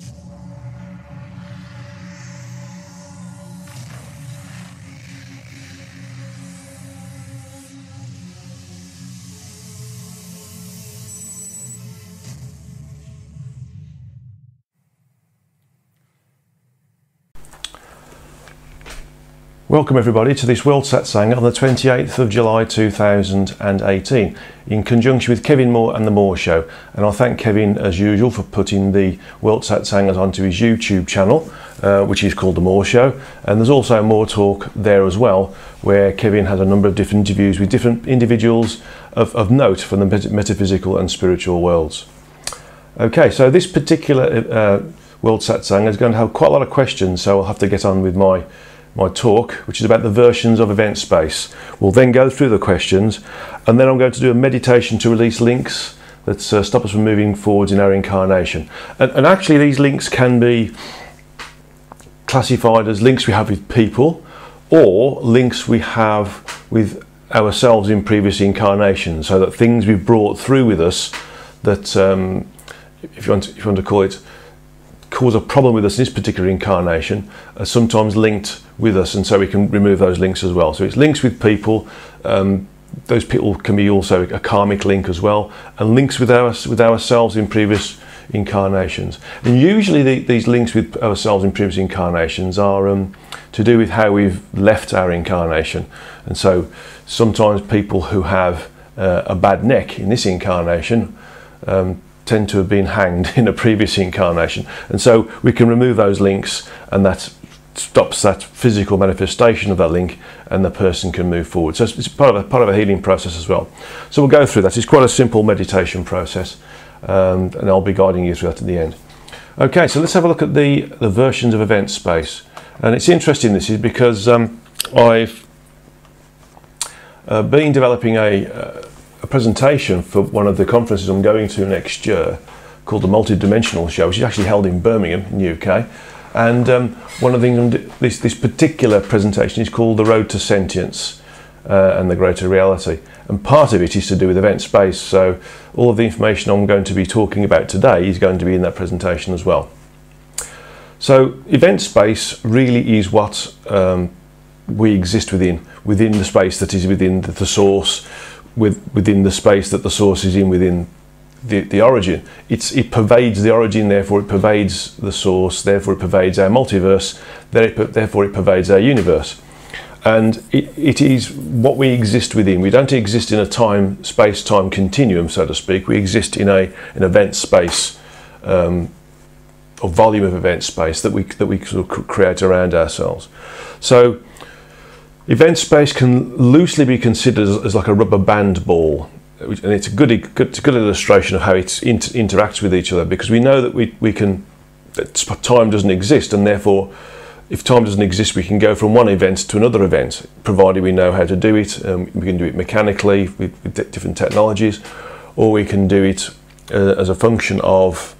you Welcome everybody to this World Satsang on the 28th of July 2018 in conjunction with Kevin Moore and The Moore Show and I thank Kevin as usual for putting the World Satsangas onto his YouTube channel uh, which is called The Moore Show and there's also more talk there as well where Kevin has a number of different interviews with different individuals of, of note from the metaphysical and spiritual worlds. Okay so this particular uh, World Satsang is going to have quite a lot of questions so I'll have to get on with my my talk, which is about the versions of event space. We'll then go through the questions, and then I'm going to do a meditation to release links that uh, stop us from moving forwards in our incarnation. And, and, actually, these links can be classified as links we have with people or links we have with ourselves in previous incarnations, so that things we've brought through with us that, um, if, you to, if you want to call it, cause a problem with us in this particular incarnation are sometimes linked with us, and so we can remove those links as well. So it's links with people. Um, those people can be also a karmic link as well, and links with our with ourselves in previous incarnations. And usually the, these links with ourselves in previous incarnations are um, to do with how we've left our incarnation. And so sometimes people who have uh, a bad neck in this incarnation um, tend to have been hanged in a previous incarnation. And so we can remove those links and that stops that physical manifestation of that link and the person can move forward. So it's part of a, part of a healing process as well. So we'll go through that. It's quite a simple meditation process um, and I'll be guiding you through that at the end. Okay, so let's have a look at the, the versions of event space. And it's interesting this is because um, I've uh, been developing a, uh, a presentation for one of the conferences I'm going to next year called the Multidimensional Show, which is actually held in Birmingham in the UK. And um, one of the things, this, this particular presentation is called The Road to Sentience uh, and the Greater Reality. And part of it is to do with event space. So all of the information I'm going to be talking about today is going to be in that presentation as well. So event space really is what um, we exist within, within the space that is within the, the source, with, within the space that the source is in within the, the origin. It's, it pervades the origin, therefore it pervades the source, therefore it pervades our multiverse, therefore it pervades our universe. And it, it is what we exist within. We don't exist in a time, space, time continuum, so to speak. We exist in a an event space, um, or volume of event space that we that we sort of create around ourselves. So Event space can loosely be considered as, as like a rubber band ball, and it's a good, good, good illustration of how it inter interacts with each other because we know that we, we can, that time doesn't exist, and therefore, if time doesn't exist, we can go from one event to another event, provided we know how to do it. Um, we can do it mechanically with, with different technologies, or we can do it uh, as a function of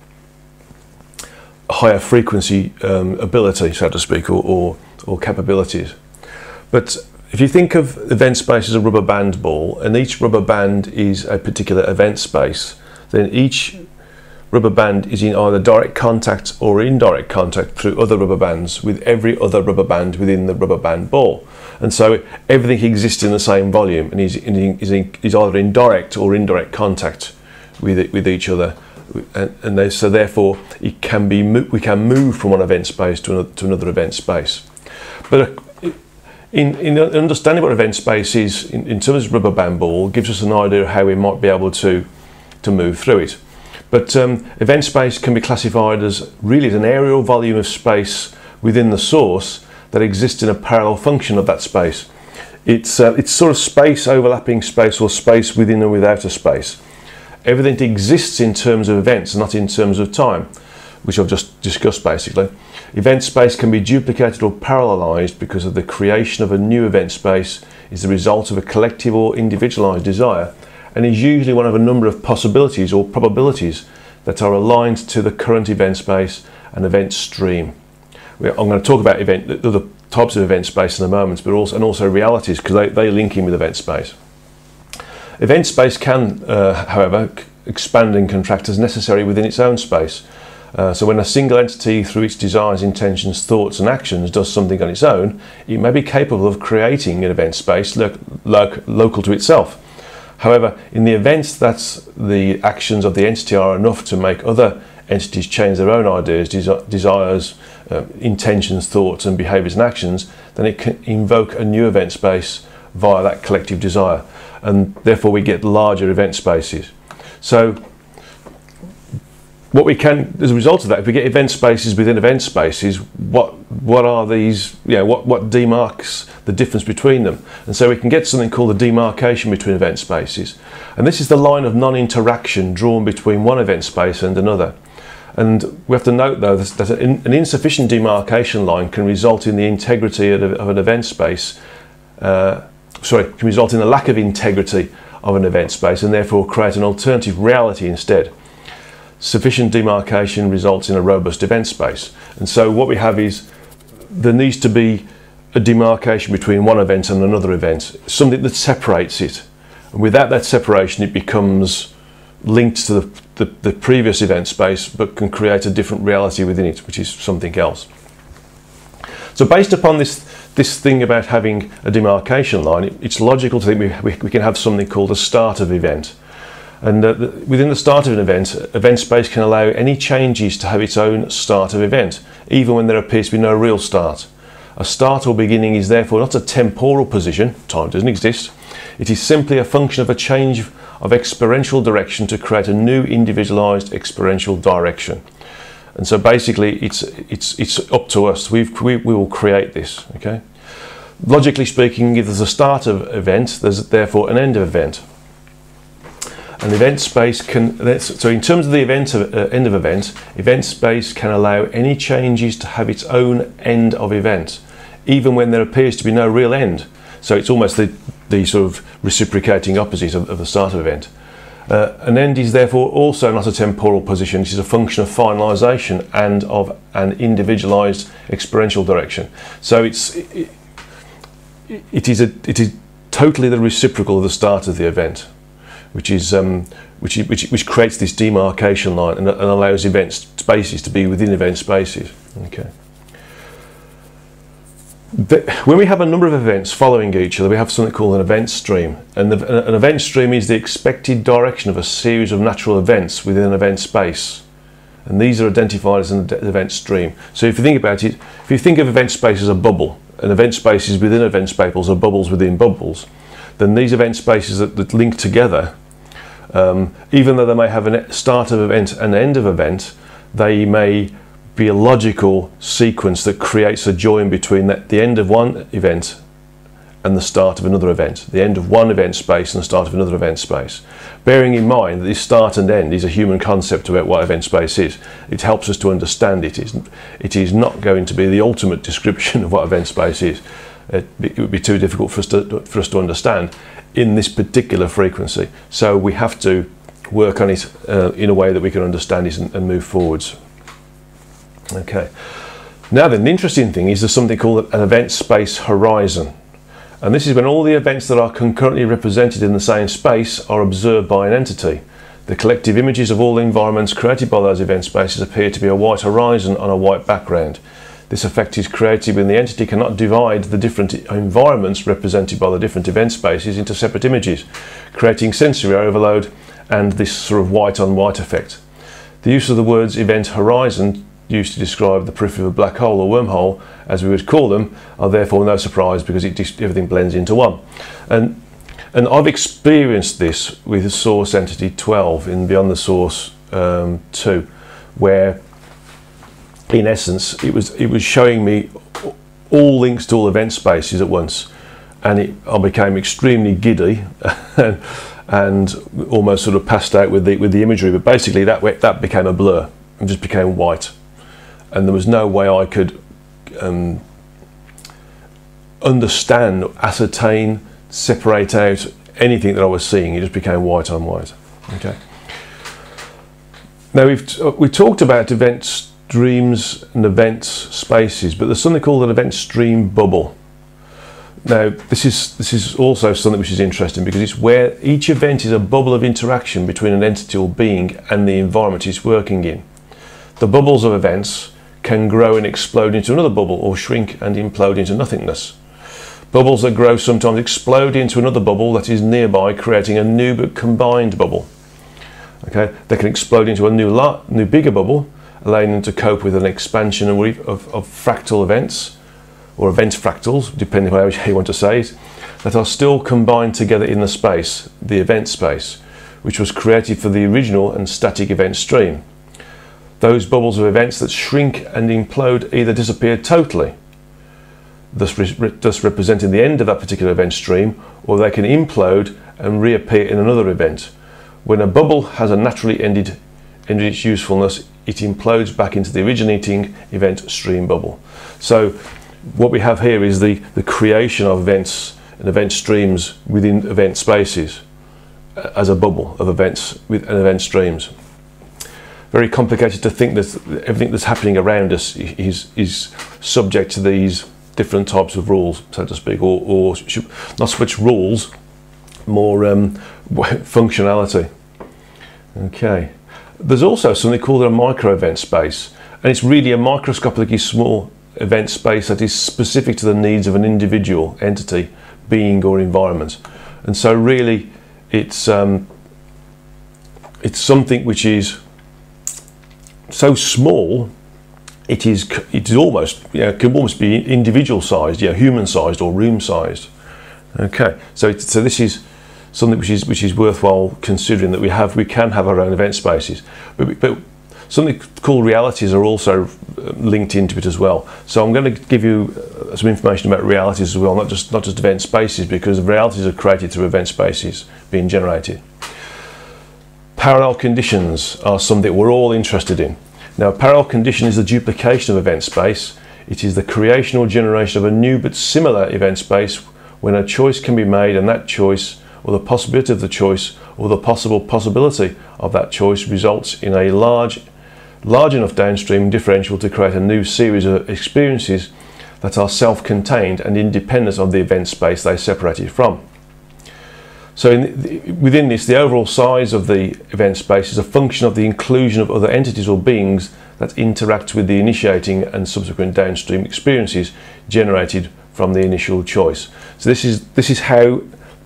higher frequency um, ability, so to speak, or, or, or capabilities. But if you think of event space as a rubber band ball, and each rubber band is a particular event space, then each rubber band is in either direct contact or indirect contact through other rubber bands with every other rubber band within the rubber band ball. And so everything exists in the same volume and is, is, is either in direct or indirect contact with, it, with each other. And, and they, so therefore it can be, we can move from one event space to another, to another event space. But in, in understanding what event space is in, in terms of rubber band ball gives us an idea of how we might be able to to move through it. But um, event space can be classified as really as an aerial volume of space within the source that exists in a parallel function of that space. It's, uh, it's sort of space overlapping space or space within or without a space. Everything exists in terms of events, not in terms of time, which I've just discussed basically. Event space can be duplicated or parallelized because of the creation of a new event space is the result of a collective or individualized desire and is usually one of a number of possibilities or probabilities that are aligned to the current event space and event stream. I'm going to talk about event, other types of event space in a moment, but also and also realities because they, they link in with event space. Event space can, uh, however, expand and contract as necessary within its own space Uh, so when a single entity, through its desires, intentions, thoughts, and actions, does something on its own, it may be capable of creating an event space lo- lo- local to itself. However, in the events that the actions of the entity are enough to make other entities change their own ideas, desi- desires, uh, intentions, thoughts, and behaviours and actions, then it can invoke a new event space via that collective desire, and therefore we get larger event spaces. So what we can, as a result of that, if we get event spaces within event spaces, what what are these? Yeah, what what demarks the difference between them? And so we can get something called the demarcation between event spaces, and this is the line of non-interaction drawn between one event space and another. And we have to note, though, that an insufficient demarcation line can result in the integrity of an event space. Uh, sorry, can result in a lack of integrity of an event space, and therefore create an alternative reality instead sufficient demarcation results in a robust event space. And so what we have is there needs to be a demarcation between one event and another event, something that separates it. And without that separation, it becomes linked to the, the, the previous event space, but can create a different reality within it, which is something else. So based upon this, this thing about having a demarcation line, it, it's logical to think we, we, we can have something called a start of event. And uh, within the start of an event, event space can allow any changes to have its own start of event, even when there appears to be no real start. A start or beginning is therefore not a temporal position, time doesn't exist, it is simply a function of a change of experiential direction to create a new individualized experiential direction. And so basically it's, it's, it's up to us, We've, we, we will create this, okay? Logically speaking, if there's a start of event, there's therefore an end of event an event space can so in terms of the event of, uh, end of event event space can allow any changes to have its own end of event even when there appears to be no real end. So it's almost the, the sort of reciprocating opposite of, of the start of event. Uh, an end is therefore also not a temporal position. It is a function of finalization and of an individualized experiential direction. So it's it, it is a, it is totally the reciprocal of the start of the event which is um, which, which, which creates this demarcation line and, and, allows event spaces to be within event spaces. Okay. The, when we have a number of events following each other, we have something called an event stream. And the, an event stream is the expected direction of a series of natural events within an event space. And these are identified as an event stream. So if you think about it, if you think of event space as a bubble, and event spaces within event spaces are bubbles within bubbles, then these event spaces that, that link together um, even though they may have a start of event and end of event, they may be a logical sequence that creates a join between the, the end of one event and the start of another event, the end of one event space and the start of another event space. Bearing in mind that this start and end is a human concept about what event space is, it helps us to understand it. It is not going to be the ultimate description of what event space is. It, it would be too difficult for us to, for us to understand in this particular frequency. So we have to work on it uh, in a way that we can understand it and, and move forwards. Okay. Now then, the interesting thing is there's something called an event space horizon. And this is when all the events that are concurrently represented in the same space are observed by an entity. The collective images of all the environments created by those event spaces appear to be a white horizon on a white background. This effect is created when the entity cannot divide the different environments represented by the different event spaces into separate images, creating sensory overload and this sort of white on white effect. The use of the words event horizon used to describe the periphery of a black hole or wormhole, as we would call them, are therefore no surprise because everything blends into one. And, and I've experienced this with source entity 12 in Beyond the Source um, 2, where in essence, it was it was showing me all links to all event spaces at once, and it, I became extremely giddy and, and almost sort of passed out with the with the imagery. But basically, that that became a blur and just became white, and there was no way I could um, understand, ascertain, separate out anything that I was seeing. It just became white on white. Okay. Now we've we talked about events streams and events spaces, but there's something called an event stream bubble. Now, this is this is also something which is interesting because it's where each event is a bubble of interaction between an entity or being and the environment it's working in. the bubbles of events can grow and explode into another bubble or shrink and implode into nothingness. Bubbles that grow sometimes explode into another bubble that is nearby, creating a new but combined bubble. Okay, they can explode into a new, new bigger bubble, allowing them to cope with an expansion of, of, of fractal events or event fractals, depending on how you want to say it, that are still combined together in the space, the event space, which was created for the original and static event stream. Those bubbles of events that shrink and implode either disappear totally, thus, re thus representing the end of that particular event stream, or they can implode and reappear in another event. When a bubble has a naturally ended, ended its usefulness, it implodes back into the originating event stream bubble. So what we have here is the, the creation of events and event streams within event spaces uh, as a bubble of events with event streams. Very complicated to think that everything that's happening around us is, is subject to these different types of rules, so to speak, or, or not so much rules, more um, functionality. Okay. There's also something called a micro event space, and it's really a microscopically small event space that is specific to the needs of an individual entity, being, or environment. And so, really, it's um, it's something which is so small. It is it is almost you know, can almost be individual sized, yeah, human sized or room sized. Okay, so so this is something which is which is worthwhile considering that we have we can have our own event spaces, but, but something called realities are also uh, linked into it as well. So I'm going to give you uh, some information about realities as well, not just not just event spaces, because realities are created through event spaces being generated. Parallel conditions are something we're all interested in. Now, a parallel condition is the duplication of event space. It is the creation or generation of a new but similar event space when a choice can be made and that choice or the possibility of the choice or the possible possibility of that choice results in a large, large enough downstream differential to create a new series of experiences that are self-contained and independent of the event space they separated from. So the, within this, the overall size of the event space is a function of the inclusion of other entities or beings that interact with the initiating and subsequent downstream experiences generated from the initial choice. So this is this is how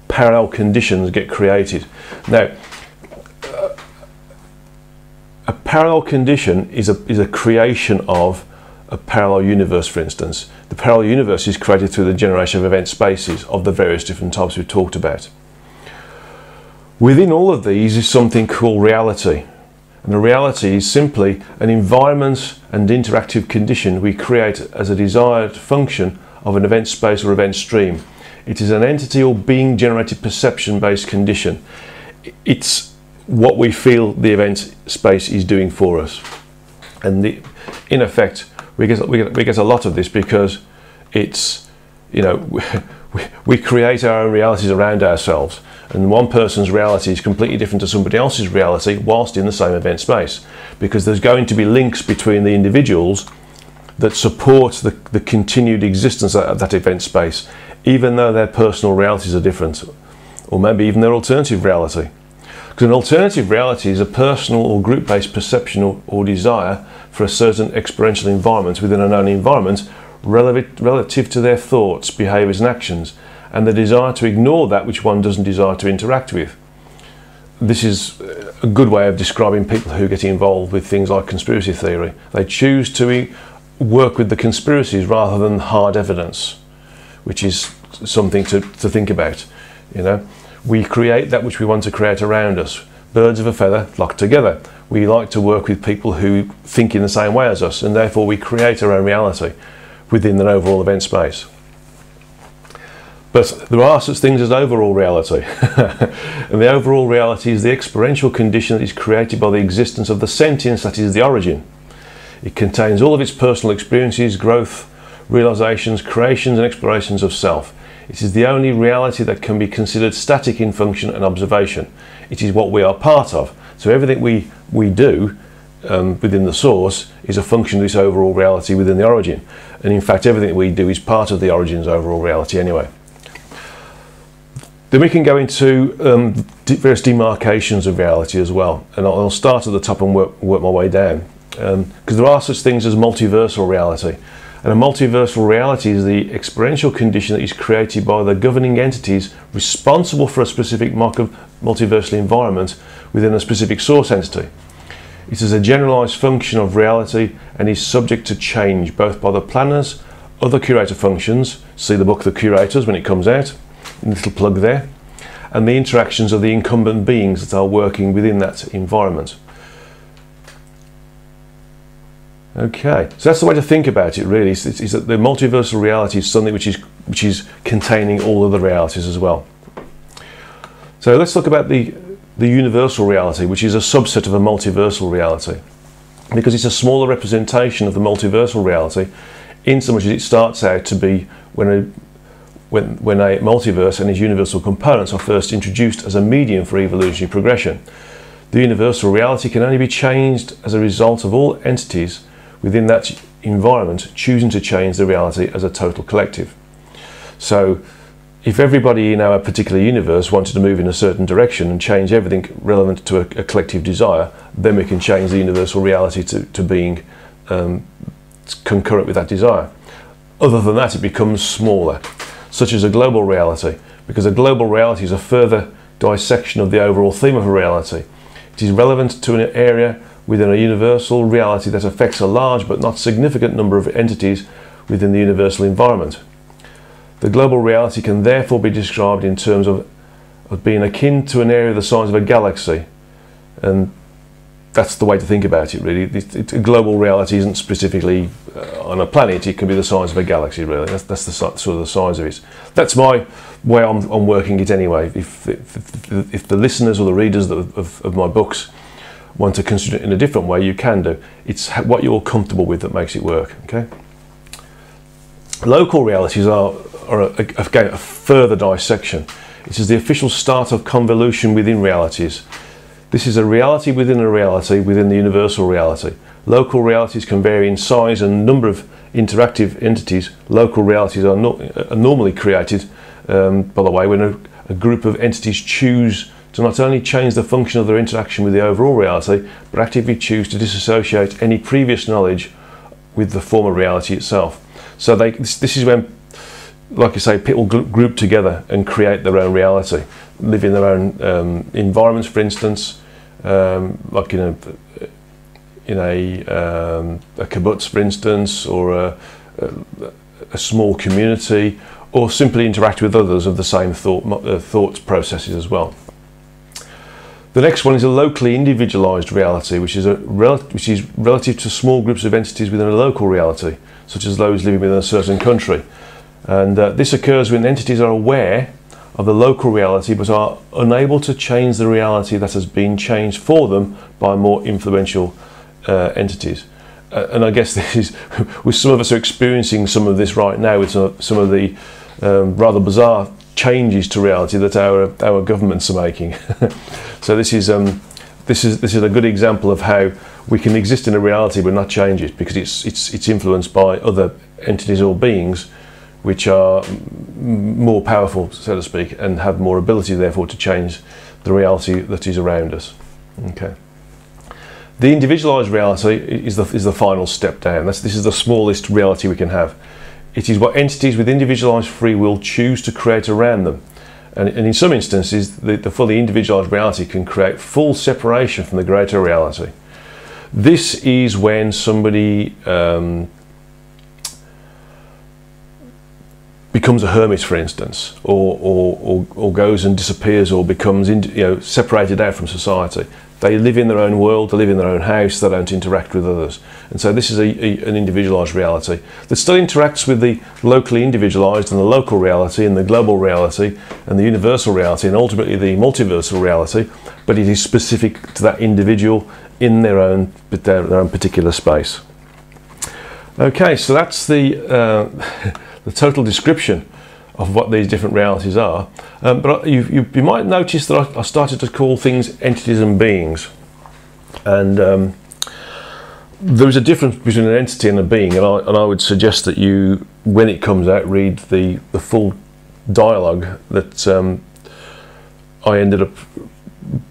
parallel conditions get created. Now, a parallel condition is a, is a creation of a parallel universe, for instance. The parallel universe is created through the generation of event spaces of the various different types we've talked about. Within all of these is something called reality. And the reality is simply an environment and interactive condition we create as a desired function of an event space or event stream. It is an entity or being generated perception based condition. It's what we feel the event space is doing for us. And the, in effect, we get, we, get, we get a lot of this because it's, you know, we, we create our own realities around ourselves. And one person's reality is completely different to somebody else's reality whilst in the same event space. Because there's going to be links between the individuals that support the, the continued existence of that event space even though their personal realities are different, or maybe even their alternative reality. Because an alternative reality is a personal or group based perception or, or, desire for a certain experiential environment within a known environment relative to their thoughts, behaviours, and actions, and the desire to ignore that which one doesn't desire to interact with. This is a good way of describing people who get involved with things like conspiracy theory. They choose to work with the conspiracies rather than hard evidence, which is something to, to think about. You know, we create that which we want to create around us. Birds of a feather flock together. We like to work with people who think in the same way as us, and therefore we create our own reality within an overall event space. But there are such things as overall reality. and the overall reality is the experiential condition that is created by the existence of the sentience that is the origin. It contains all of its personal experiences, growth, realizations, creations, and explorations of self. It is the only reality that can be considered static in function and observation. It is what we are part of. So everything we, we do um, within the source is a function of this overall reality within the origin. And in fact, everything we do is part of the origin's overall reality anyway. Then we can go into um, various demarcations of reality as well. And I'll start at the top and work, work my way down. because um, there are such things as multiversal reality. And a multiversal reality is the experiential condition that is created by the governing entities responsible for a specific multiversal environment within a specific source entity. It is a generalized function of reality and is subject to change both by the planners, other curator functions, see the book The Curators when it comes out, little plug there, and the interactions of the incumbent beings that are working within that environment. Okay, so that's the way to think about it. Really, is, is that the multiversal reality is something which is which is containing all other realities as well. So let's talk about the the universal reality, which is a subset of a multiversal reality, because it's a smaller representation of the multiversal reality, in so much as it starts out to be when a when, when a multiverse and its universal components are first introduced as a medium for evolutionary progression. The universal reality can only be changed as a result of all entities within that environment choosing to change the reality as a total collective. So if everybody in our particular universe wanted to move in a certain direction and change everything relevant to a, a collective desire, then we can change the universal reality to, to being um, concurrent with that desire. Other than that, it becomes smaller, such as a global reality, because a global reality is a further dissection of the overall theme of a reality. It is relevant to an area within a universal reality that affects a large but not significant number of entities within the universal environment. The global reality can therefore be described in terms of, of being akin to an area the size of a galaxy, and that's the way to think about it really. It, it, global reality isn't specifically uh, on a planet, it can be the size of a galaxy really. That's, that's the sort of the size of it. That's my way I'm, I'm working it anyway. If, if, if, the listeners or the readers of, of, of my books want to consider it in a different way, you can do. It's what you're comfortable with that makes it work. Okay. Local realities are, are a, again a further dissection. It is the official start of convolution within realities. This is a reality within a reality within the universal reality. Local realities can vary in size and number of interactive entities. Local realities are, no, are normally created, um, by the way, when a, a group of entities choose to not only change the function of their interaction with the overall reality, but actively choose to disassociate any previous knowledge with the former reality itself. So they, this, this is when, like I say, people group together and create their own reality, live in their own um, environments, for instance, um, like in a in a, um, a kibbutz, for instance, or a, a, a, small community, or simply interact with others of the same thought uh, thought processes as well. The next one is a locally individualized reality, which is, a which is relative to small groups of entities within a local reality, such as those living within a certain country. And uh, this occurs when entities are aware of the local reality but are unable to change the reality that has been changed for them by more influential uh, entities. Uh, and I guess this is, with some of us are experiencing some of this right now with some, some of the um, rather bizarre changes to reality that our our governments are making. so this is um, this is this is a good example of how we can exist in a reality but not change it because it's it's it's influenced by other entities or beings which are more powerful, so to speak, and have more ability therefore to change the reality that is around us. Okay. The individualized reality is the, is the final step down. That's, this is the smallest reality we can have. It is what entities with individualized free will choose to create around them. And, and in some instances, the, the fully individualized reality can create full separation from the greater reality. This is when somebody um, becomes a hermit, for instance, or, or, or, or, goes and disappears or becomes you know, separated out from society. They live in their own world, they live in their own house, they don't interact with others. And so this is a, a, an individualised reality that still interacts with the locally individualised and the local reality and the global reality and the universal reality and ultimately the multiversal reality, but it is specific to that individual in their own, their, their own particular space. Okay, so that's the, uh, the total description of what these different realities are. Um, but you, you, you, might notice that I, I, started to call things entities and beings. And um, there is a difference between an entity and a being, and I, and I would suggest that you, when it comes out, read the, the full dialogue that um, I ended up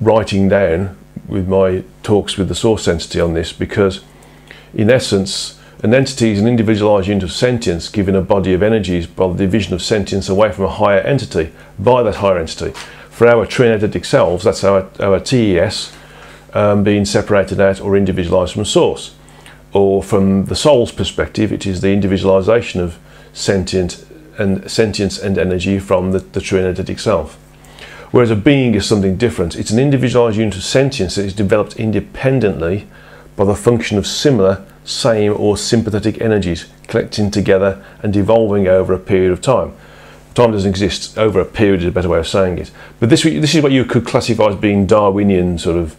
writing down with my talks with the source entity on this because in essence, an entity is an individualized unit of sentience given a body of energies by the division of sentience away from a higher entity by that higher entity. For our true energetic selves, that's our, our TES um, being separated out or individualized from source. Or from the soul's perspective, it is the individualization of sentient and sentience and energy from the, the self. Whereas a being is something different. It's an individualized unit of sentience that is developed independently by the function of similar, same, or sympathetic energies collecting together and evolving over a period of time. Time doesn't exist over a period is a better way of saying it. But this, this is what you could classify as being Darwinian sort of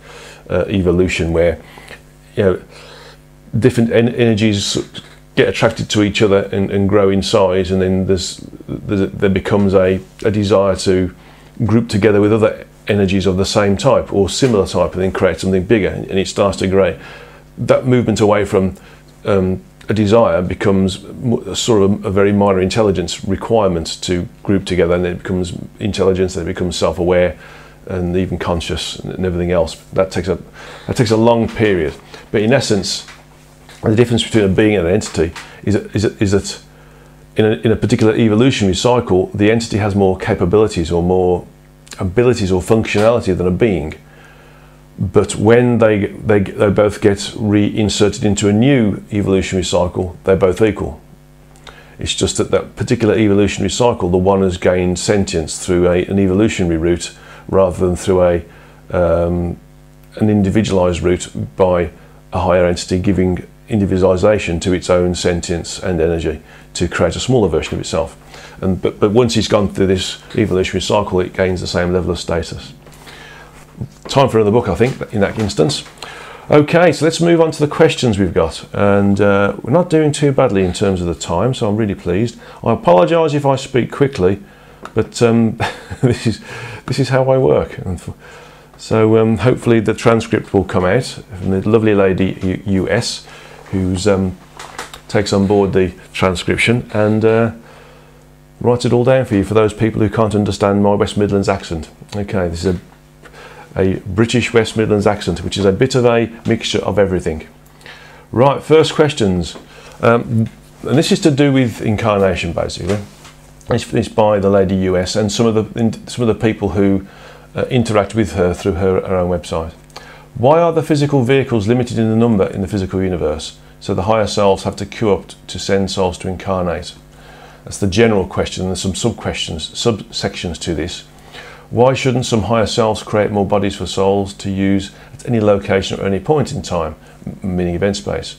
uh, evolution, where you know different en energies get attracted to each other and, and grow in size, and then there's, there's, there becomes a, a desire to group together with other energies of the same type or similar type, and then create something bigger, and it starts to grow. That movement away from um, a desire becomes sort of a, a, very minor intelligence requirement to group together, and it becomes intelligence, then it becomes self-aware, and even conscious, and everything else. That takes a that takes a long period, but in essence the difference between a being and an entity is, is, is that in a, in a particular evolutionary cycle, the entity has more capabilities or more abilities or functionality than a being. But when they, they, they both get reinserted into a new evolutionary cycle, they're both equal. It's just that that particular evolutionary cycle, the one has gained sentience through a, an evolutionary route rather than through a, um, an individualized route by a higher entity giving individualization to its own sentience and energy to create a smaller version of itself. And, but, but once it's gone through this evolutionary cycle, it gains the same level of status. Time for another book, I think, in that instance. Okay, so let's move on to the questions we've got. And uh, we're not doing too badly in terms of the time, so I'm really pleased. I apologise if I speak quickly, but um, this, is, this is how I work. So um, hopefully the transcript will come out from the lovely lady US who um, takes on board the transcription and uh, writes it all down for you for those people who can't understand my West Midlands accent. Okay, this is a, a British West Midlands accent, which is a bit of a mixture of everything. Right, first questions. Um, and this is to do with incarnation, basically. It's, it's by the lady US and some of the some of the people who uh, interact with her through her, her own website. Why are the physical vehicles limited in the number in the physical universe? So the higher selves have to queue up to send souls to incarnate. That's the general question. There's some sub questions, subsections to this. Why shouldn't some higher selves create more bodies for souls to use at any location or any point in time, meaning event space?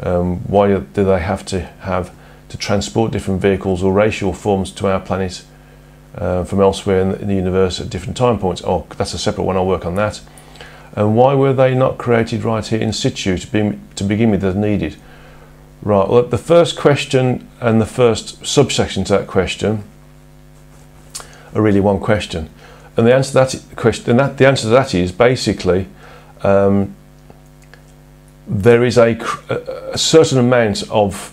Um, why do they have to have to transport different vehicles or racial forms to our planet uh, from elsewhere in the, in the universe at different time points? Oh, that's a separate one. I'll work on that. And why were they not created right here in situ to, be, to begin with as needed? Right, well, the first question and the first subsection to that question are really one question. And the answer to that question, that, the answer to that is basically um, there is a, a certain amount of,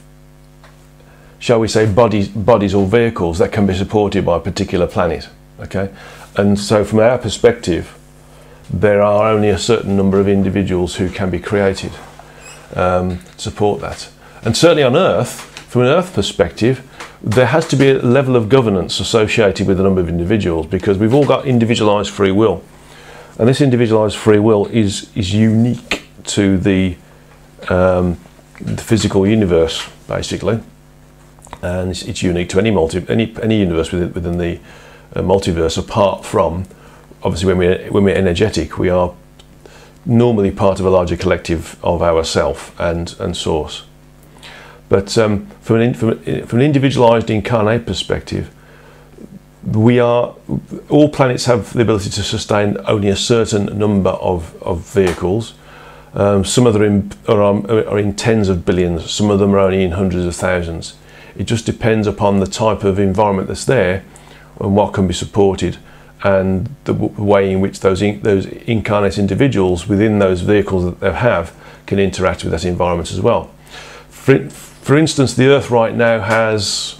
shall we say, bodies, bodies or vehicles that can be supported by a particular planet. Okay, and so from our perspective, there are only a certain number of individuals who can be created um, to support that. And certainly on Earth, from an Earth perspective, there has to be a level of governance associated with the number of individuals because we've all got individualized free will. And this individualized free will is, is unique to the, um, the physical universe, basically. And it's, it's, unique to any, multi, any, any universe within, within the uh, multiverse apart from obviously when we're when we're energetic, we are normally part of a larger collective of ourself and and source. But um, from, an, from, from an individualized incarnate perspective, we are all planets have the ability to sustain only a certain number of, of vehicles. Um, some of them are, are in tens of billions, some of them are only in hundreds of thousands. It just depends upon the type of environment that's there and what can be supported and the way in which those in, those incarnate individuals within those vehicles that they have can interact with that environment as well. For, for instance, the Earth right now has,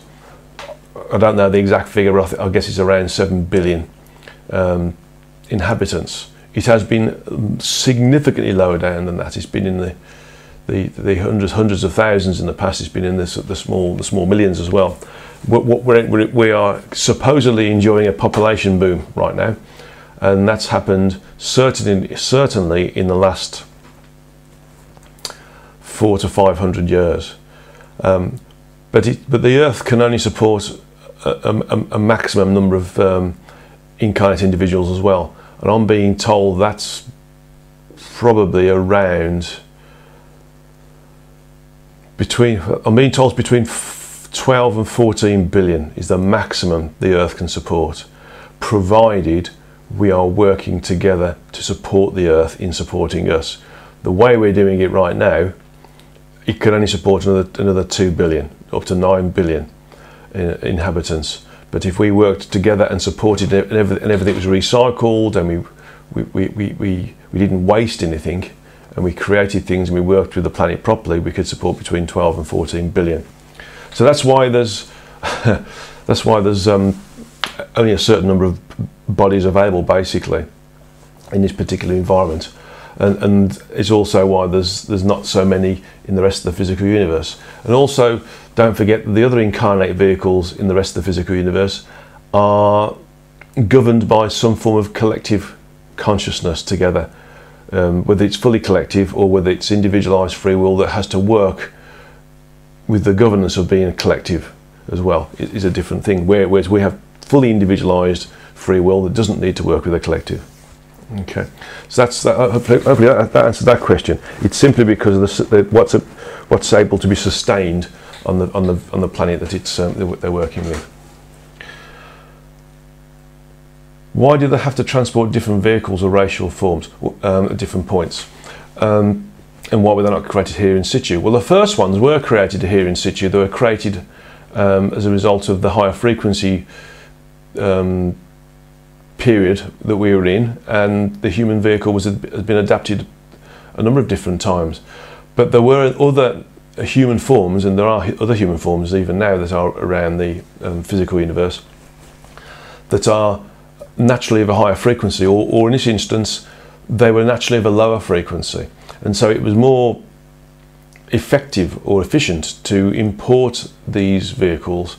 I don't know the exact figure, I guess it's around 7 billion um, inhabitants. It has been significantly lower down than that. It's been in the the, the hundreds, hundreds of thousands in the past. It's been in the small, the small millions as well. What we're, we are supposedly enjoying a population boom right now, and that's happened certainly, certainly in the last four to five hundred years. Um, but, it, but the Earth can only support a, a, a maximum number of um, incarnate individuals as well. And I'm being told that's probably around between, I'm being told between 12 and 14 billion is the maximum the Earth can support, provided we are working together to support the Earth in supporting us. The way we're doing it right now, it could only support another, another 2 billion, up to 9 billion inhabitants. But if we worked together and supported and, and everything was recycled and we, we, we, we, we didn't waste anything and we created things and we worked with the planet properly, we could support between 12 and 14 billion. So that's why there's, that's why there's um, only a certain number of bodies available basically in this particular environment. And, and, it's also why there's there's not so many in the rest of the physical universe. And also, don't forget the other incarnate vehicles in the rest of the physical universe are governed by some form of collective consciousness together, um, whether it's fully collective or whether it's individualized free will that has to work with the governance of being a collective as well is a different thing. Whereas we have fully individualized free will that doesn't need to work with a collective. Okay, so that's that, hopefully, hopefully that, that, answers that question. It's simply because of the, the, what's a, what's able to be sustained on the on the on the planet that it's um, they're working with. Why do they have to transport different vehicles or racial forms um, at different points? Um, and why were they not created here in situ? Well, the first ones were created here in situ. They were created um, as a result of the higher frequency um, period that we were in, and the human vehicle was has been adapted a number of different times. But there were other human forms, and there are other human forms even now that are around the um, physical universe that are naturally of a higher frequency, or, or in this instance, they were naturally of a lower frequency. And so it was more effective or efficient to import these vehicles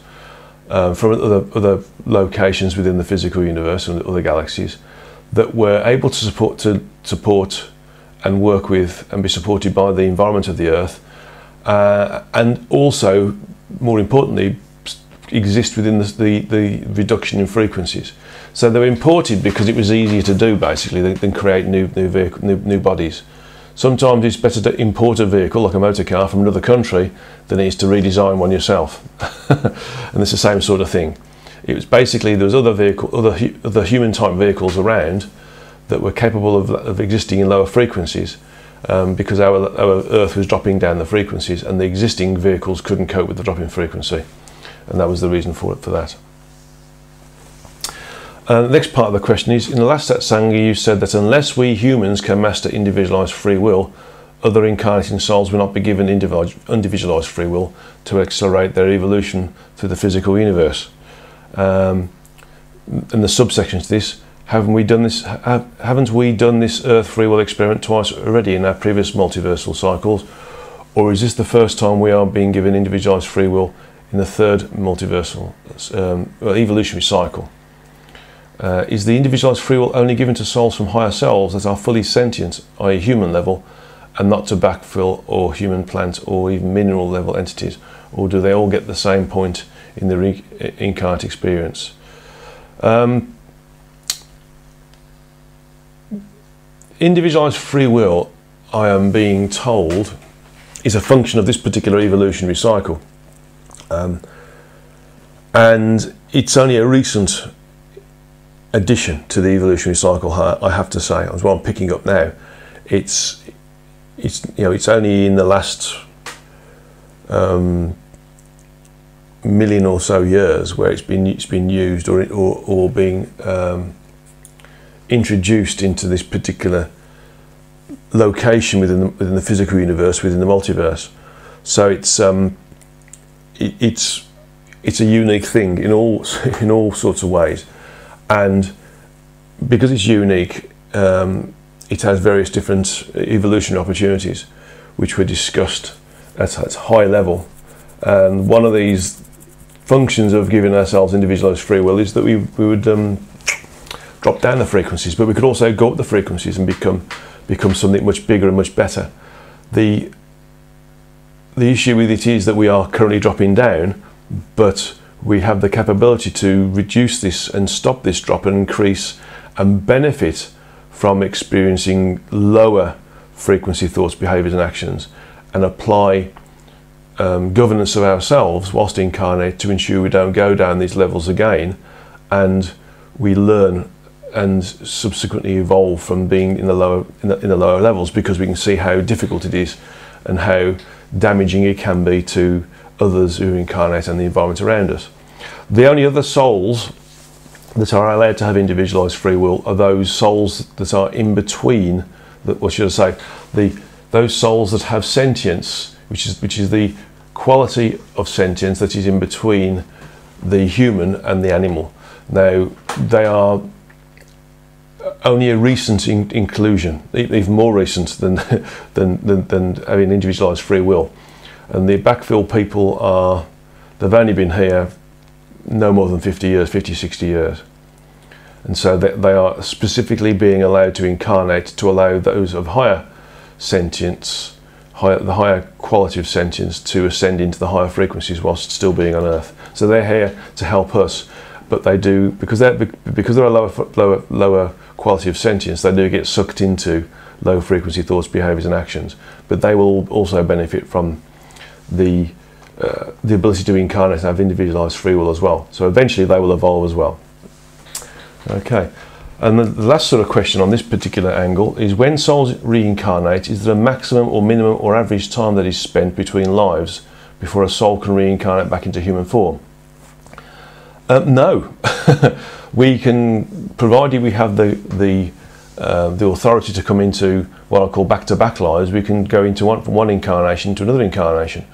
um, from other, other locations within the physical universe and other galaxies that were able to support, to support and work with and be supported by the environment of the Earth uh, and also, more importantly, exist within the, the, the, reduction in frequencies. So they were imported because it was easier to do, basically, than, than create new, new, vehicle, new, new bodies. Sometimes it's better to import a vehicle like a motor car from another country than it is to redesign one yourself. and it's the same sort of thing. It was basically there was other vehicle, other other human type vehicles around that were capable of, of existing in lower frequencies um, because our, our Earth was dropping down the frequencies and the existing vehicles couldn't cope with the drop in frequency. And that was the reason for it for that. Uh, the next part of the question is, in the last satsanga you said that unless we humans can master individualized free will, other incarnating souls will not be given individualized free will to accelerate their evolution through the physical universe. Um, and the subsection to this, haven't we done this? Have, haven't we done this Earth free will experiment twice already in our previous multiversal cycles, or is this the first time we are being given individualized free will in the third multiversal um, evolutionary cycle? Uh, is the individualized free will only given to souls from higher selves that are fully sentient, i.e., human level, and not to backfill or human plant or even mineral level entities? Or do they all get the same point in the re- incarnate experience? Um, individualized free will, I am being told, is a function of this particular evolutionary cycle. Um, and it's only a recent addition to the evolutionary cycle. I have to say, as well, I'm picking up now. It's it's you know it's only in the last um, million or so years where it's been it's been used or or, or being um, introduced into this particular location within the, within the physical universe within the multiverse. So it's um, it, it's it's a unique thing in all in all sorts of ways and because it's unique, um, it has various different evolutionary opportunities. which were discussed at, at high level. And one of these functions of giving ourselves individualized free will is that we, we would um, drop down the frequencies, but we could also go up the frequencies and become become something much bigger and much better. The the issue with it is that we are currently dropping down, but we have the capability to reduce this and stop this drop and increase and benefit from experiencing lower frequency thoughts, behaviors, and actions, and apply um, governance of ourselves whilst incarnate to ensure we don't go down these levels again and we learn and subsequently evolve from being in the lower in the, in the lower levels because we can see how difficult it is and how damaging it can be to others who incarnate and the environment around us. The only other souls that are allowed to have individualized free will are those souls that are in between, that, what should I say, the, those souls that have sentience, which is, which is the quality of sentience that is in between the human and the animal. Now, they are only a recent in inclusion, even more recent than, than, than, than having individualised free will. And the backfill people are, they've only been here no more than 50 years, 50, 60 years. And so they, they are specifically being allowed to incarnate to allow those of higher sentience, higher, the higher quality of sentience to ascend into the higher frequencies whilst still being on Earth. So they're here to help us, but they do, because they're, because they're a lower, lower, lower quality of sentience, they do get sucked into low frequency thoughts, behaviors, and actions. But they will also benefit from the the ability to incarnate and have individualized free will as well. So eventually they will evolve as well. Okay. And the, the last sort of question on this particular angle is when souls reincarnate, is there a maximum or minimum or average time that is spent between lives before a soul can reincarnate back into human form? Uh, no. we can, provided we have the, the, uh, the authority to come into what I call back-to-back lives, we can go into one, from one incarnation to another incarnation.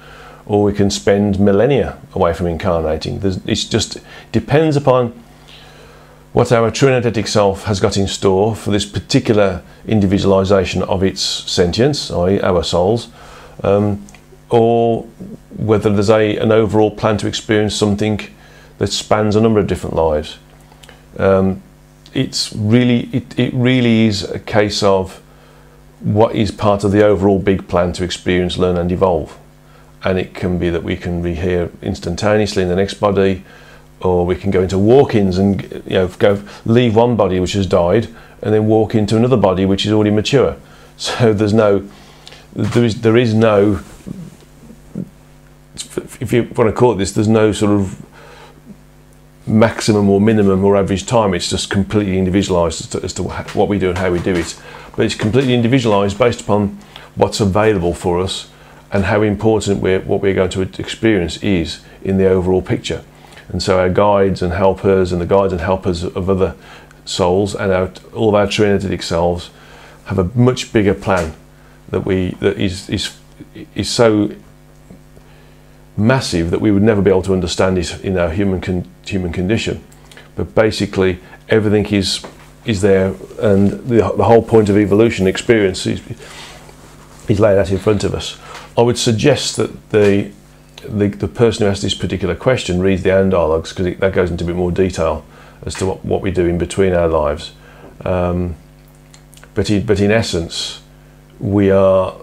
Or we can spend millennia away from incarnating. it just depends upon what our true energetic self has got in store for this particular individualization of its sentience, i.e., our souls, um, or whether there's a, an overall plan to experience something that spans a number of different lives. Um, it's really, it, it really is a case of what is part of the overall big plan to experience, learn, and evolve. And it can be that we can be here instantaneously in the next body, or we can go into walk-ins and you know go leave one body which has died and then walk into another body which is already mature. So there's no, there is there is no, if you want to call it this, there's no sort of maximum or minimum or average time. It's just completely individualised as to, as to what we do and how we do it. But it's completely individualised based upon what's available for us and how important we're, what we're going to experience is in the overall picture. And so our guides and helpers and the guides and helpers of other souls and our, all of our energetic selves have a much bigger plan that we that is is is so massive that we would never be able to understand it in our human con human condition. But basically, everything is is there, and the, the whole point of evolution experience is, is laid out in front of us. I would suggest that the the, the person who asked this particular question reads the Dialogues because that goes into a bit more detail as to what, what we do in between our lives. Um, but, in, but in essence, we are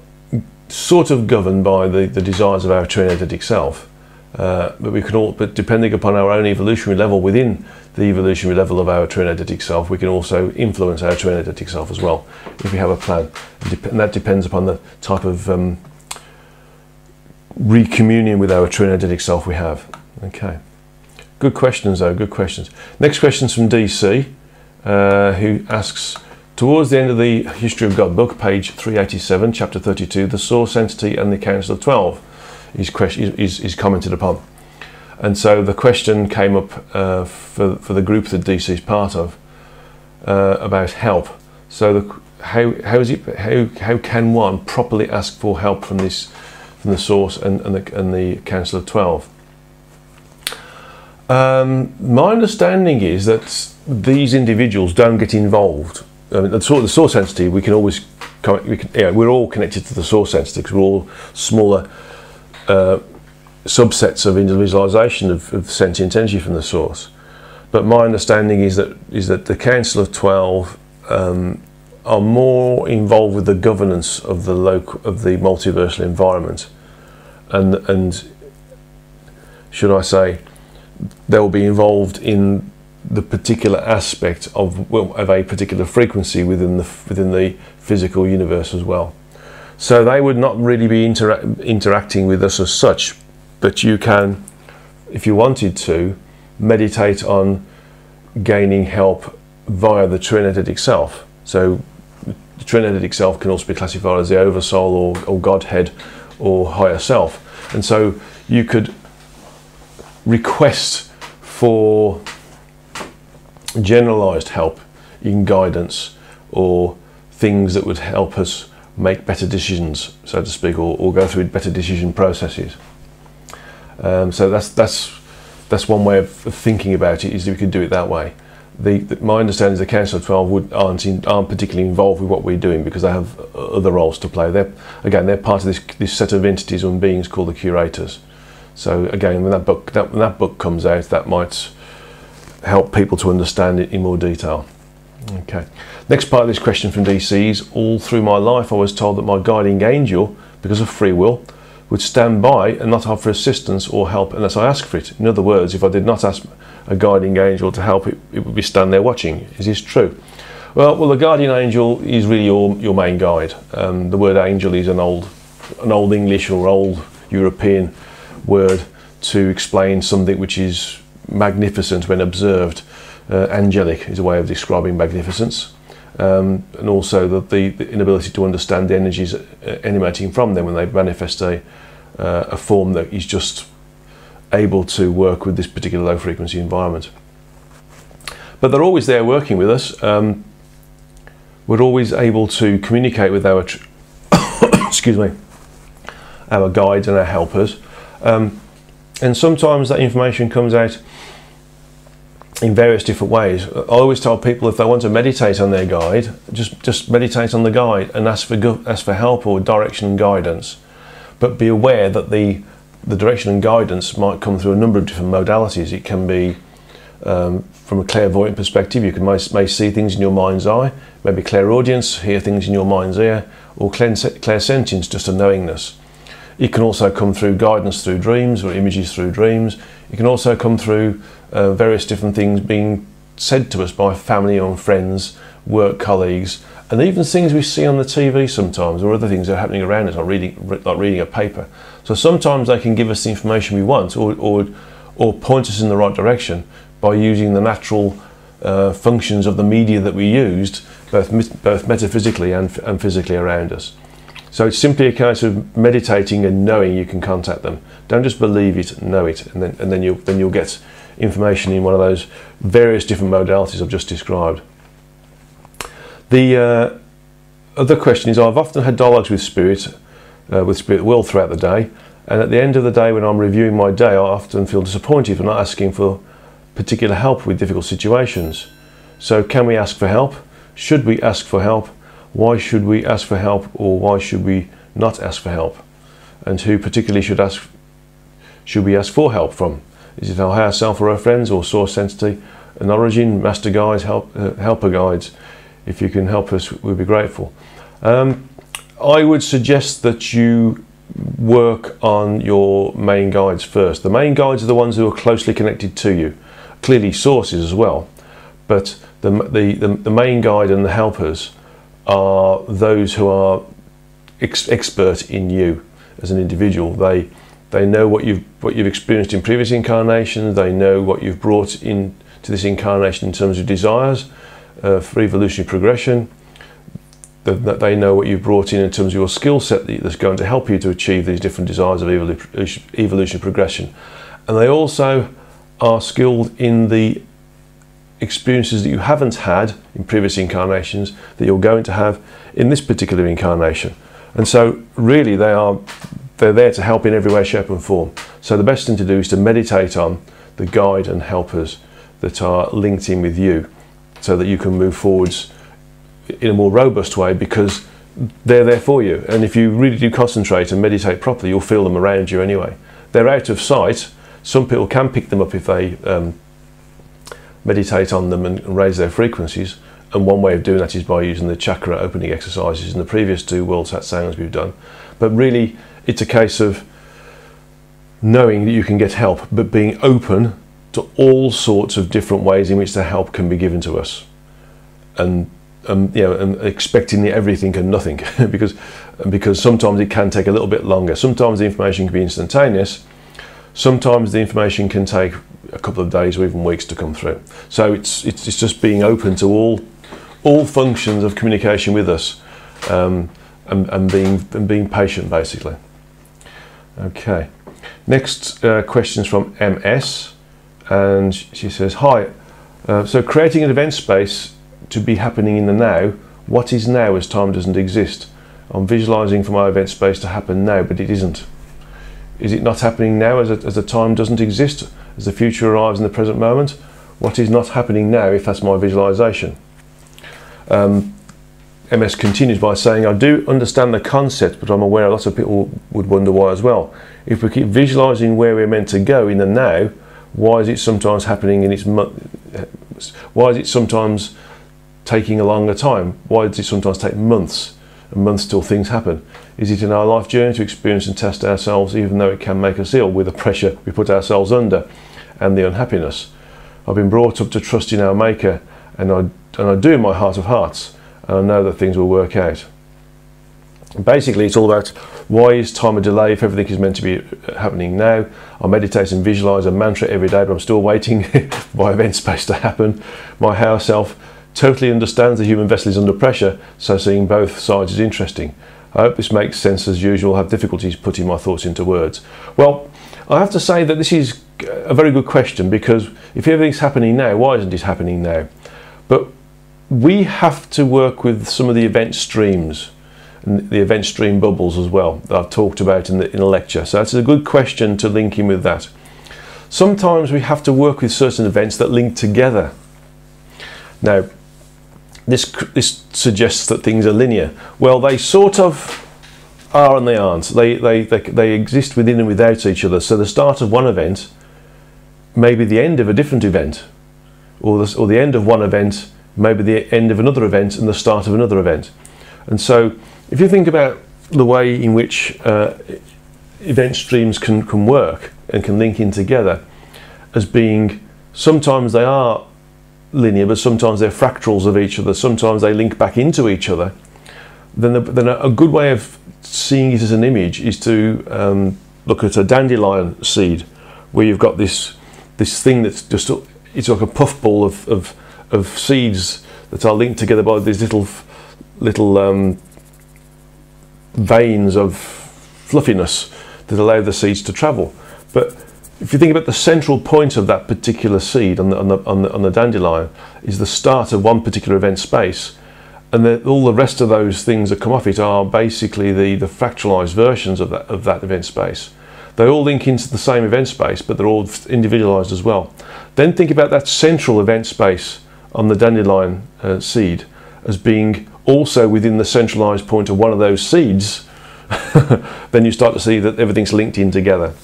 sort of governed by the, the desires of our true energetic self. Uh, but we can all, but depending upon our own evolutionary level within the evolutionary level of our true energetic self, we can also influence our true energetic self as well if we have a plan. And that depends upon the type of um, recommunion with our energetic self we have. Okay. Good questions, though. Good questions. Next question's from DC, uh, who asks Towards the end of the History of God book, page 387, chapter 32, the source entity and the Council of Twelve is, is, is commented upon. And so the question came up uh, for, for the group that DC is part of uh, about help. So the, how, how, is it, how, how can one properly ask for help from this from the source and, and, the, and the Council of Twelve? Um, my understanding is that these individuals don't get involved I mean, the, source, the source entity, we can always we can, yeah, we're all connected to the source entity because we're all smaller uh, subsets of individualization of, of, sentient energy from the source. But my understanding is that is that the Council of Twelve um, are more involved with the governance of the local of the multiversal environment, and and should I say, they'll be involved in the particular aspect of well, of a particular frequency within the within the physical universe as well. So they would not really be intera interacting with us as such, but you can, if you wanted to, meditate on gaining help via the true energetic self. So the true energetic self can also be classified as the Oversoul or, or Godhead or higher self. And so you could request for generalized help in guidance or things that would help us make better decisions, so to speak, or, or go through better decision processes. Um, so that's that's that's one way of thinking about it is that we could do it that way. The, the, my understanding is the Council of Twelve would, aren't in, aren't particularly involved with what we're doing because they have other roles to play. They're again they're part of this this set of entities and beings called the curators. So again, when that book that, when that book comes out, that might help people to understand it in more detail. Okay. Next part of this question from DC is all through my life I was told that my guiding angel, because of free will, would stand by and not offer assistance or help unless I asked for it. In other words, if I did not ask a guiding angel to help, it, it would be stand there watching. Is this true? Well, well, the guardian angel is really your, your main guide. Um, the word angel is an old, an old English or old European word to explain something which is magnificent when observed. Uh, angelic is a way of describing magnificence. Um, and also the, the, the, inability to understand the energies uh, emanating from them when they manifest a, uh, a form that is just able to work with this particular low frequency environment. But they're always there working with us. Um, we're always able to communicate with our, excuse me, our guides and our helpers. Um, and sometimes that information comes out in various different ways. I always tell people if they want to meditate on their guide, just just meditate on the guide and ask for ask for help or direction and guidance. But be aware that the the direction and guidance might come through a number of different modalities. It can be um, from a clairvoyant perspective, you can may, may, see things in your mind's eye, maybe clairaudience, hear things in your mind's ear, or clairsentience, just a knowingness. It can also come through guidance through dreams or images through dreams. It can also come through uh, various different things being said to us by family or friends, work colleagues, and even things we see on the TV sometimes, or other things that are happening around us, like reading, like reading a paper. So sometimes they can give us the information we want, or, or, or point us in the right direction by using the natural uh, functions of the media that we used, both both metaphysically and, and physically around us. So it's simply a case of meditating and knowing you can contact them. Don't just believe it, know it, and then and then you'll then you'll get information in one of those various different modalities I've just described. The uh, other question is I've often had dialogues with spirit, uh, with spirit will throughout the day, and at the end of the day when I'm reviewing my day, I often feel disappointed for not asking for particular help with difficult situations. So can we ask for help? Should we ask for help? Why should we ask for help or why should we not ask for help? And who particularly should ask should we ask for help from? Is it our higher self or our friends or source entity? An origin, master guides, help, uh, helper guides. If you can help us, we'd be grateful. Um, I would suggest that you work on your main guides first. The main guides are the ones who are closely connected to you. Clearly sources as well, but the, the, the, the main guide and the helpers are those who are ex expert in you as an individual. They they know what you've what you've experienced in previous incarnations. They know what you've brought in to this incarnation in terms of desires uh, for evolutionary progression. That they know what you've brought in in terms of your skill set that's going to help you to achieve these different desires of evolution, evolutionary progression. And they also are skilled in the experiences that you haven't had in previous incarnations that you're going to have in this particular incarnation. And so really they are they're there to help in every way, shape and form. So the best thing to do is to meditate on the guide and helpers that are linked in with you so that you can move forwards in a more robust way because they're there for you. And if you really do concentrate and meditate properly, you'll feel them around you anyway. They're out of sight. Some people can pick them up if they um, meditate on them and raise their frequencies. And one way of doing that is by using the chakra opening exercises in the previous two world sounds we've done. But really, it's a case of knowing that you can get help, but being open to all sorts of different ways in which the help can be given to us. And um, you know, and expecting everything and nothing, because because sometimes it can take a little bit longer. Sometimes the information can be instantaneous. Sometimes the information can take a couple of days or even weeks to come through. So it's it's, it's just being open to all all functions of communication with us, um, and, and being and being patient basically. Okay. Next uh, question is from MS, and she says, "Hi. Uh, so creating an event space to be happening in the now. What is now as time doesn't exist? I'm visualizing for my event space to happen now, but it isn't. Is it not happening now as, a, as the time doesn't exist? As the future arrives in the present moment? What is not happening now if that's my visualization? Um, MS continues by saying, I do understand the concept, but I'm aware lots of people would wonder why as well. If we keep visualizing where we're meant to go in the now, why is it sometimes happening in its why is it sometimes taking a longer time? Why does it sometimes take months and months till things happen? Is it in our life journey to experience and test ourselves, even though it can make us ill with the pressure we put ourselves under and the unhappiness? I've been brought up to trust in our Maker, and I, and I do in my heart of hearts, and I know that things will work out. Basically, it's all about why is time a delay if everything is meant to be uh, happening now? I meditate and visualize a mantra every day, but I'm still waiting for my event space to happen. My higher self totally understands the human vessel is under pressure, so seeing both sides is interesting. I hope this makes sense as usual. I have difficulties putting my thoughts into words. Well, I have to say that this is a very good question because if everything's happening now, why isn't it happening now? But we have to work with some of the event streams and the event stream bubbles as well that I've talked about in, the, in a lecture. So that's a good question to link in with that. Sometimes we have to work with certain events that link together. Now, this, this suggests that things are linear. Well, they sort of are and they aren't. They, they, they, they exist within and without each other. So the start of one event may be the end of a different event, or the, or the end of one event may be the end of another event and the start of another event. And so if you think about the way in which uh, event streams can, can work and can link in together as being sometimes they are linear, but sometimes they're fractals of each other. Sometimes they link back into each other. Then, the, then a good way of seeing it as an image is to um, look at a dandelion seed, where you've got this this thing that's just it's like a puffball of, of, of seeds that are linked together by these little little um, veins of fluffiness that allow the seeds to travel. But if you think about the central point of that particular seed on the, on the, on the, on the dandelion is the start of one particular event space and the, all the rest of those things that come off it are basically the, the fractalized versions of that, of that event space. They all link into the same event space, but they're all individualized as well. Then think about that central event space on the dandelion uh, seed as being also within the centralized point of one of those seeds. then you start to see that everything's linked in together.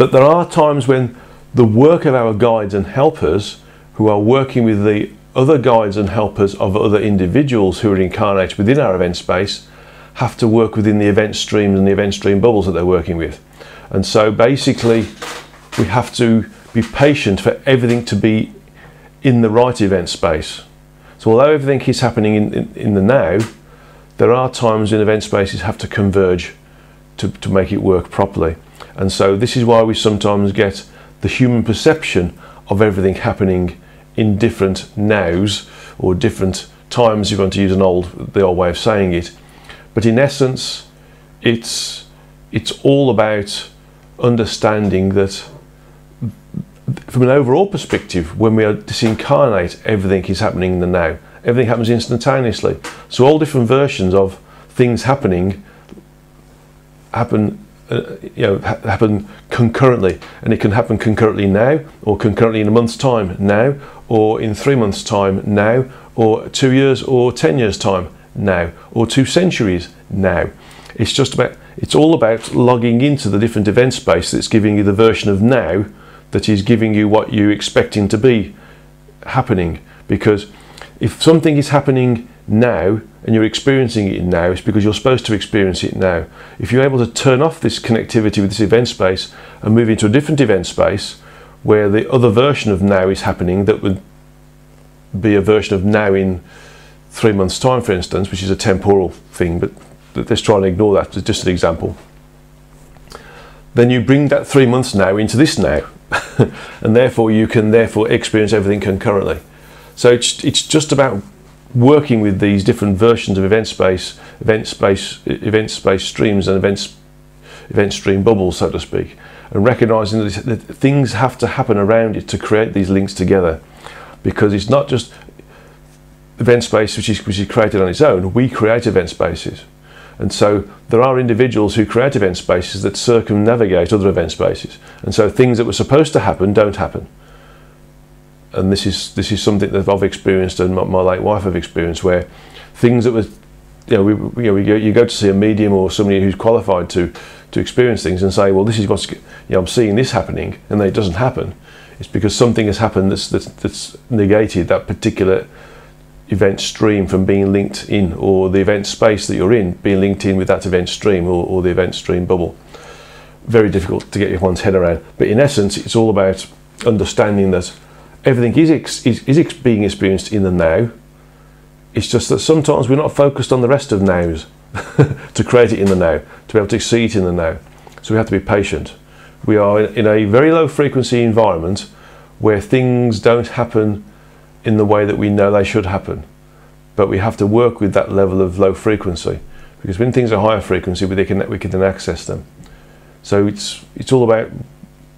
But there are times when the work of our guides and helpers who are working with the other guides and helpers of other individuals who are incarnated within our event space have to work within the event streams and the event stream bubbles that they're working with. And so basically, we have to be patient for everything to be in the right event space. So although everything is happening in, in, in the now, there are times when event spaces have to converge to, to make it work properly. And so this is why we sometimes get the human perception of everything happening in different nows or different times, if you want to use an old the old way of saying it. But in essence, it's it's all about understanding that from an overall perspective, when we are disincarnate, everything is happening in the now. Everything happens instantaneously. So all different versions of things happening happen uh, you know, ha happen concurrently, and it can happen concurrently now, or concurrently in a month's time now, or in three months' time now, or two years or ten years' time now, or two centuries now. It's just about, it's all about logging into the different event space that's giving you the version of now that is giving you what you're expecting to be happening. Because if something is happening now and you're experiencing it now, it's because you're supposed to experience it now. If you're able to turn off this connectivity with this event space and move into a different event space where the other version of now is happening, that would be a version of now in three months' time, for instance, which is a temporal thing, but let's try and ignore that as just an example. Then you bring that three months now into this now, and therefore you can therefore experience everything concurrently. So it's, it's just about working with these different versions of event space, event space, event space streams, and events, event stream bubbles, so to speak, and recognizing that, that things have to happen around it to create these links together, because it's not just event space which is, which is created on its own. We create event spaces. And so there are individuals who create event spaces that circumnavigate other event spaces. And so things that were supposed to happen don't happen and this is this is something that I've experienced and my, my late wife have experienced, where things that were you know, we, you know, we go, you go to see a medium or somebody who's qualified to to experience things and say, well, this is what's, you know, I'm seeing this happening, and then it doesn't happen. It's because something has happened that's that's, that's negated that particular event stream from being linked in, or the event space that you're in being linked in with that event stream or, or the event stream bubble. Very difficult to get your one's head around, but in essence, it's all about understanding that everything is, ex, is, is being experienced in the now. It's just that sometimes we're not focused on the rest of nows to create it in the now, to be able to see it in the now. So we have to be patient. We are in a very low frequency environment where things don't happen in the way that we know they should happen. But we have to work with that level of low frequency because when things are higher frequency, we can, we can then access them. So it's, it's all about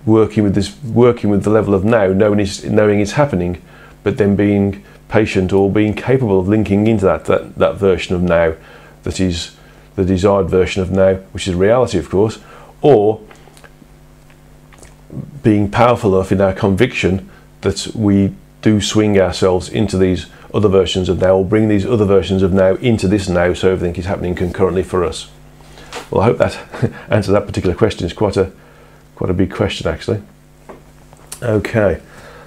working with this, working with the level of now, knowing it's, knowing it's happening, but then being patient or being capable of linking into that, that, that version of now that is the desired version of now, which is reality, of course, or being powerful enough in our conviction that we do swing ourselves into these other versions of now or bring these other versions of now into this now so everything is happening concurrently for us. Well, I hope that answers that particular question. It's quite a quite a big question actually. Okay,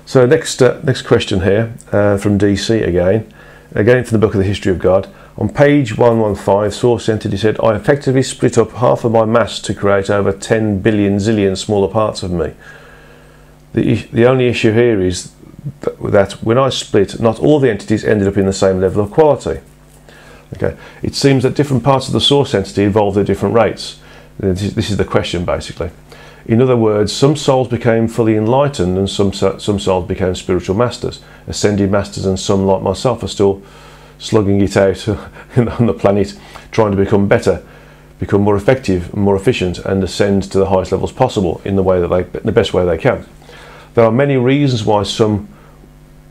so next uh, next question here uh, from DC again, again from the book of the History of God. On page 115, Source Entity said, I effectively split up half of my mass to create over 10 billion zillion smaller parts of me. The, the only issue here is that when I split, not all the entities ended up in the same level of quality. Okay, It seems that different parts of the source entity evolved at different rates. This is the question basically. In other words, some souls became fully enlightened and some, some souls became spiritual masters, ascended masters, and some, like myself, are still slugging it out on the planet, trying to become better, become more effective, more efficient, and ascend to the highest levels possible in the way that they, the best way they can. There are many reasons why some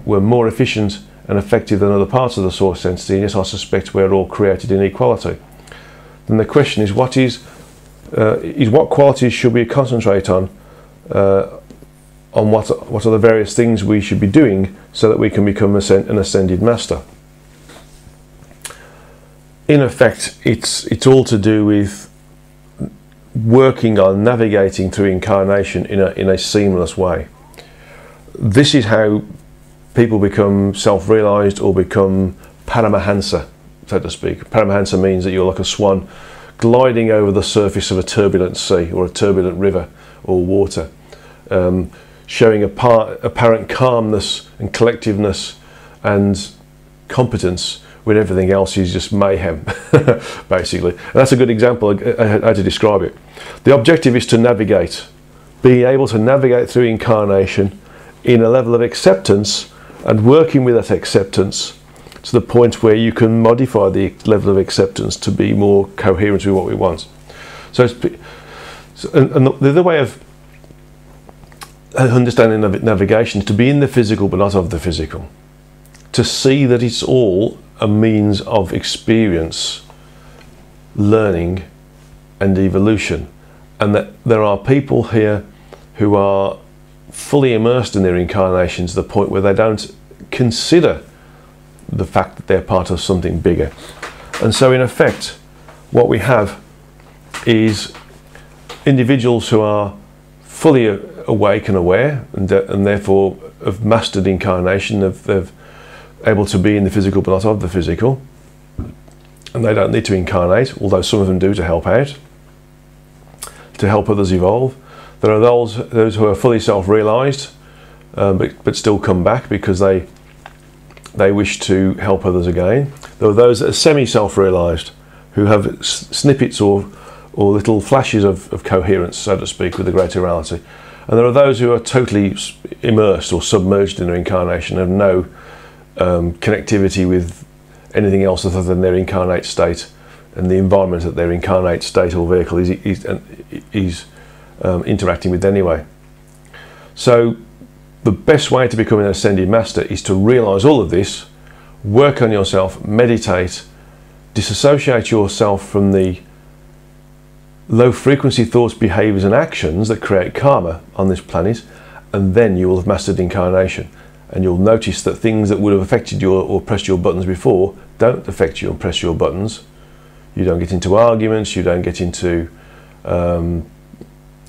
were more efficient and effective than other parts of the source entity, and yes, I suspect we're all created in equality. Then the question is, what is uh, is what qualities should we concentrate on uh, on what what are the various things we should be doing so that we can become an ascended master. In effect, it's it's all to do with working on navigating through incarnation in a in a seamless way. This is how people become self-realized or become paramahansa, so to speak. Paramahansa means that you're like a swan gliding over the surface of a turbulent sea or a turbulent river or water, um, showing apparent calmness and collectiveness and competence when everything else is just mayhem, basically. And that's a good example of how to describe it. The objective is to navigate, being able to navigate through incarnation in a level of acceptance and working with that acceptance to the point where you can modify the level of acceptance to be more coherent with what we want. So, and, and the other way of understanding navigation is to be in the physical but not of the physical. To see that it's all a means of experience, learning, and evolution. And that there are people here who are fully immersed in their incarnation to the point where they don't consider the fact that they're part of something bigger. And so, in effect, what we have is individuals who are fully awake and aware, and, and therefore have mastered incarnation, have, they're able to be in the physical but not of the physical, and they don't need to incarnate, although some of them do to help out, to help others evolve. There are those, those who are fully self-realized, um, but, but still come back because they they wish to help others again. There are those that are semi-self-realized, who have snippets or or little flashes of, of coherence, so to speak, with the greater reality. And there are those who are totally immersed or submerged in their incarnation and have no um, connectivity with anything else other than their incarnate state and the environment that their incarnate state or vehicle is, is, is um, interacting with anyway. So the best way to become an ascended master is to realize all of this, work on yourself, meditate, disassociate yourself from the low frequency thoughts, behaviors, and actions that create karma on this planet, and then you will have mastered incarnation. And you'll notice that things that would have affected you or pressed your buttons before don't affect you and press your buttons. You don't get into arguments, you don't get into, um,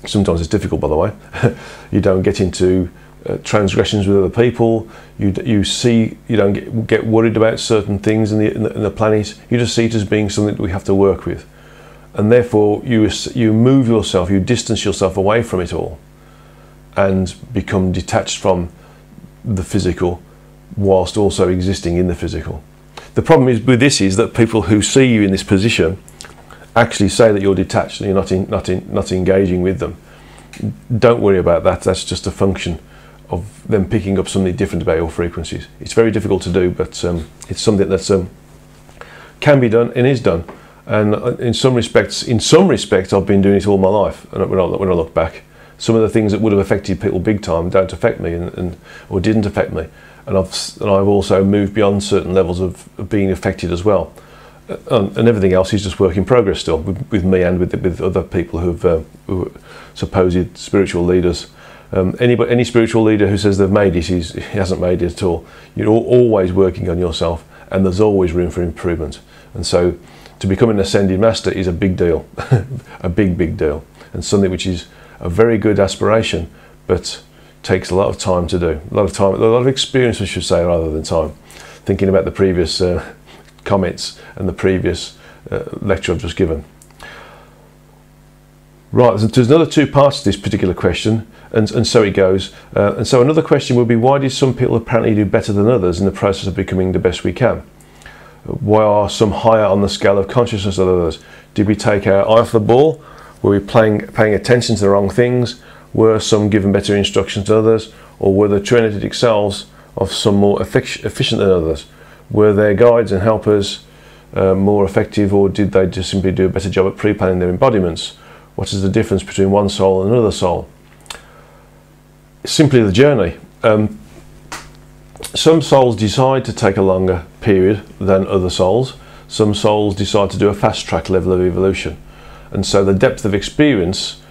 sometimes it's difficult by the way, you don't get into uh, transgressions with other people. You, you see, you don't get, get worried about certain things in the, in the, in the planet. You just see it as being something that we have to work with and therefore you you move yourself, you distance yourself away from it all, and become detached from the physical, whilst also existing in the physical. The problem is with this is that people who see you in this position actually say that you're detached and you're not in, not in, not engaging with them. Don't worry about that. That's just a function of them picking up something different about your frequencies. It's very difficult to do, but um, it's something that um, can be done and is done. And uh, in some respects, in some respects, I've been doing it all my life. And when I, when I look back, some of the things that would have affected people big time don't affect me, and, and or didn't affect me. And I've and I've also moved beyond certain levels of, of being affected as well. Uh, and everything else is just work in progress still with, with me and with with other people who've uh, who supposed spiritual leaders. Um, any any spiritual leader who says they've made it, he hasn't made it at all. You're always working on yourself, and there's always room for improvement. And so to become an ascended master is a big deal, a big, big deal, and something which is a very good aspiration, but takes a lot of time to do. A lot of time, a lot of experience, I should say, rather than time. Thinking about the previous uh, comments and the previous uh, lecture I've just given. Right, there's another two parts to this particular question, and, and so it goes. Uh, and so another question would be, why do some people apparently do better than others in the process of becoming the best we can? Why are some higher on the scale of consciousness than others? Did we take our eye off the ball? Were we playing, paying attention to the wrong things? Were some given better instructions than others? Or were the energetic selves of some more efficient than others? Were their guides and helpers uh, more effective or did they just simply do a better job at pre-planning their embodiments? What is the difference between one soul and another soul? Simply the journey. Um, some souls decide to take a longer period than other souls. Some souls decide to do a fast track level of evolution. And so the depth of experience,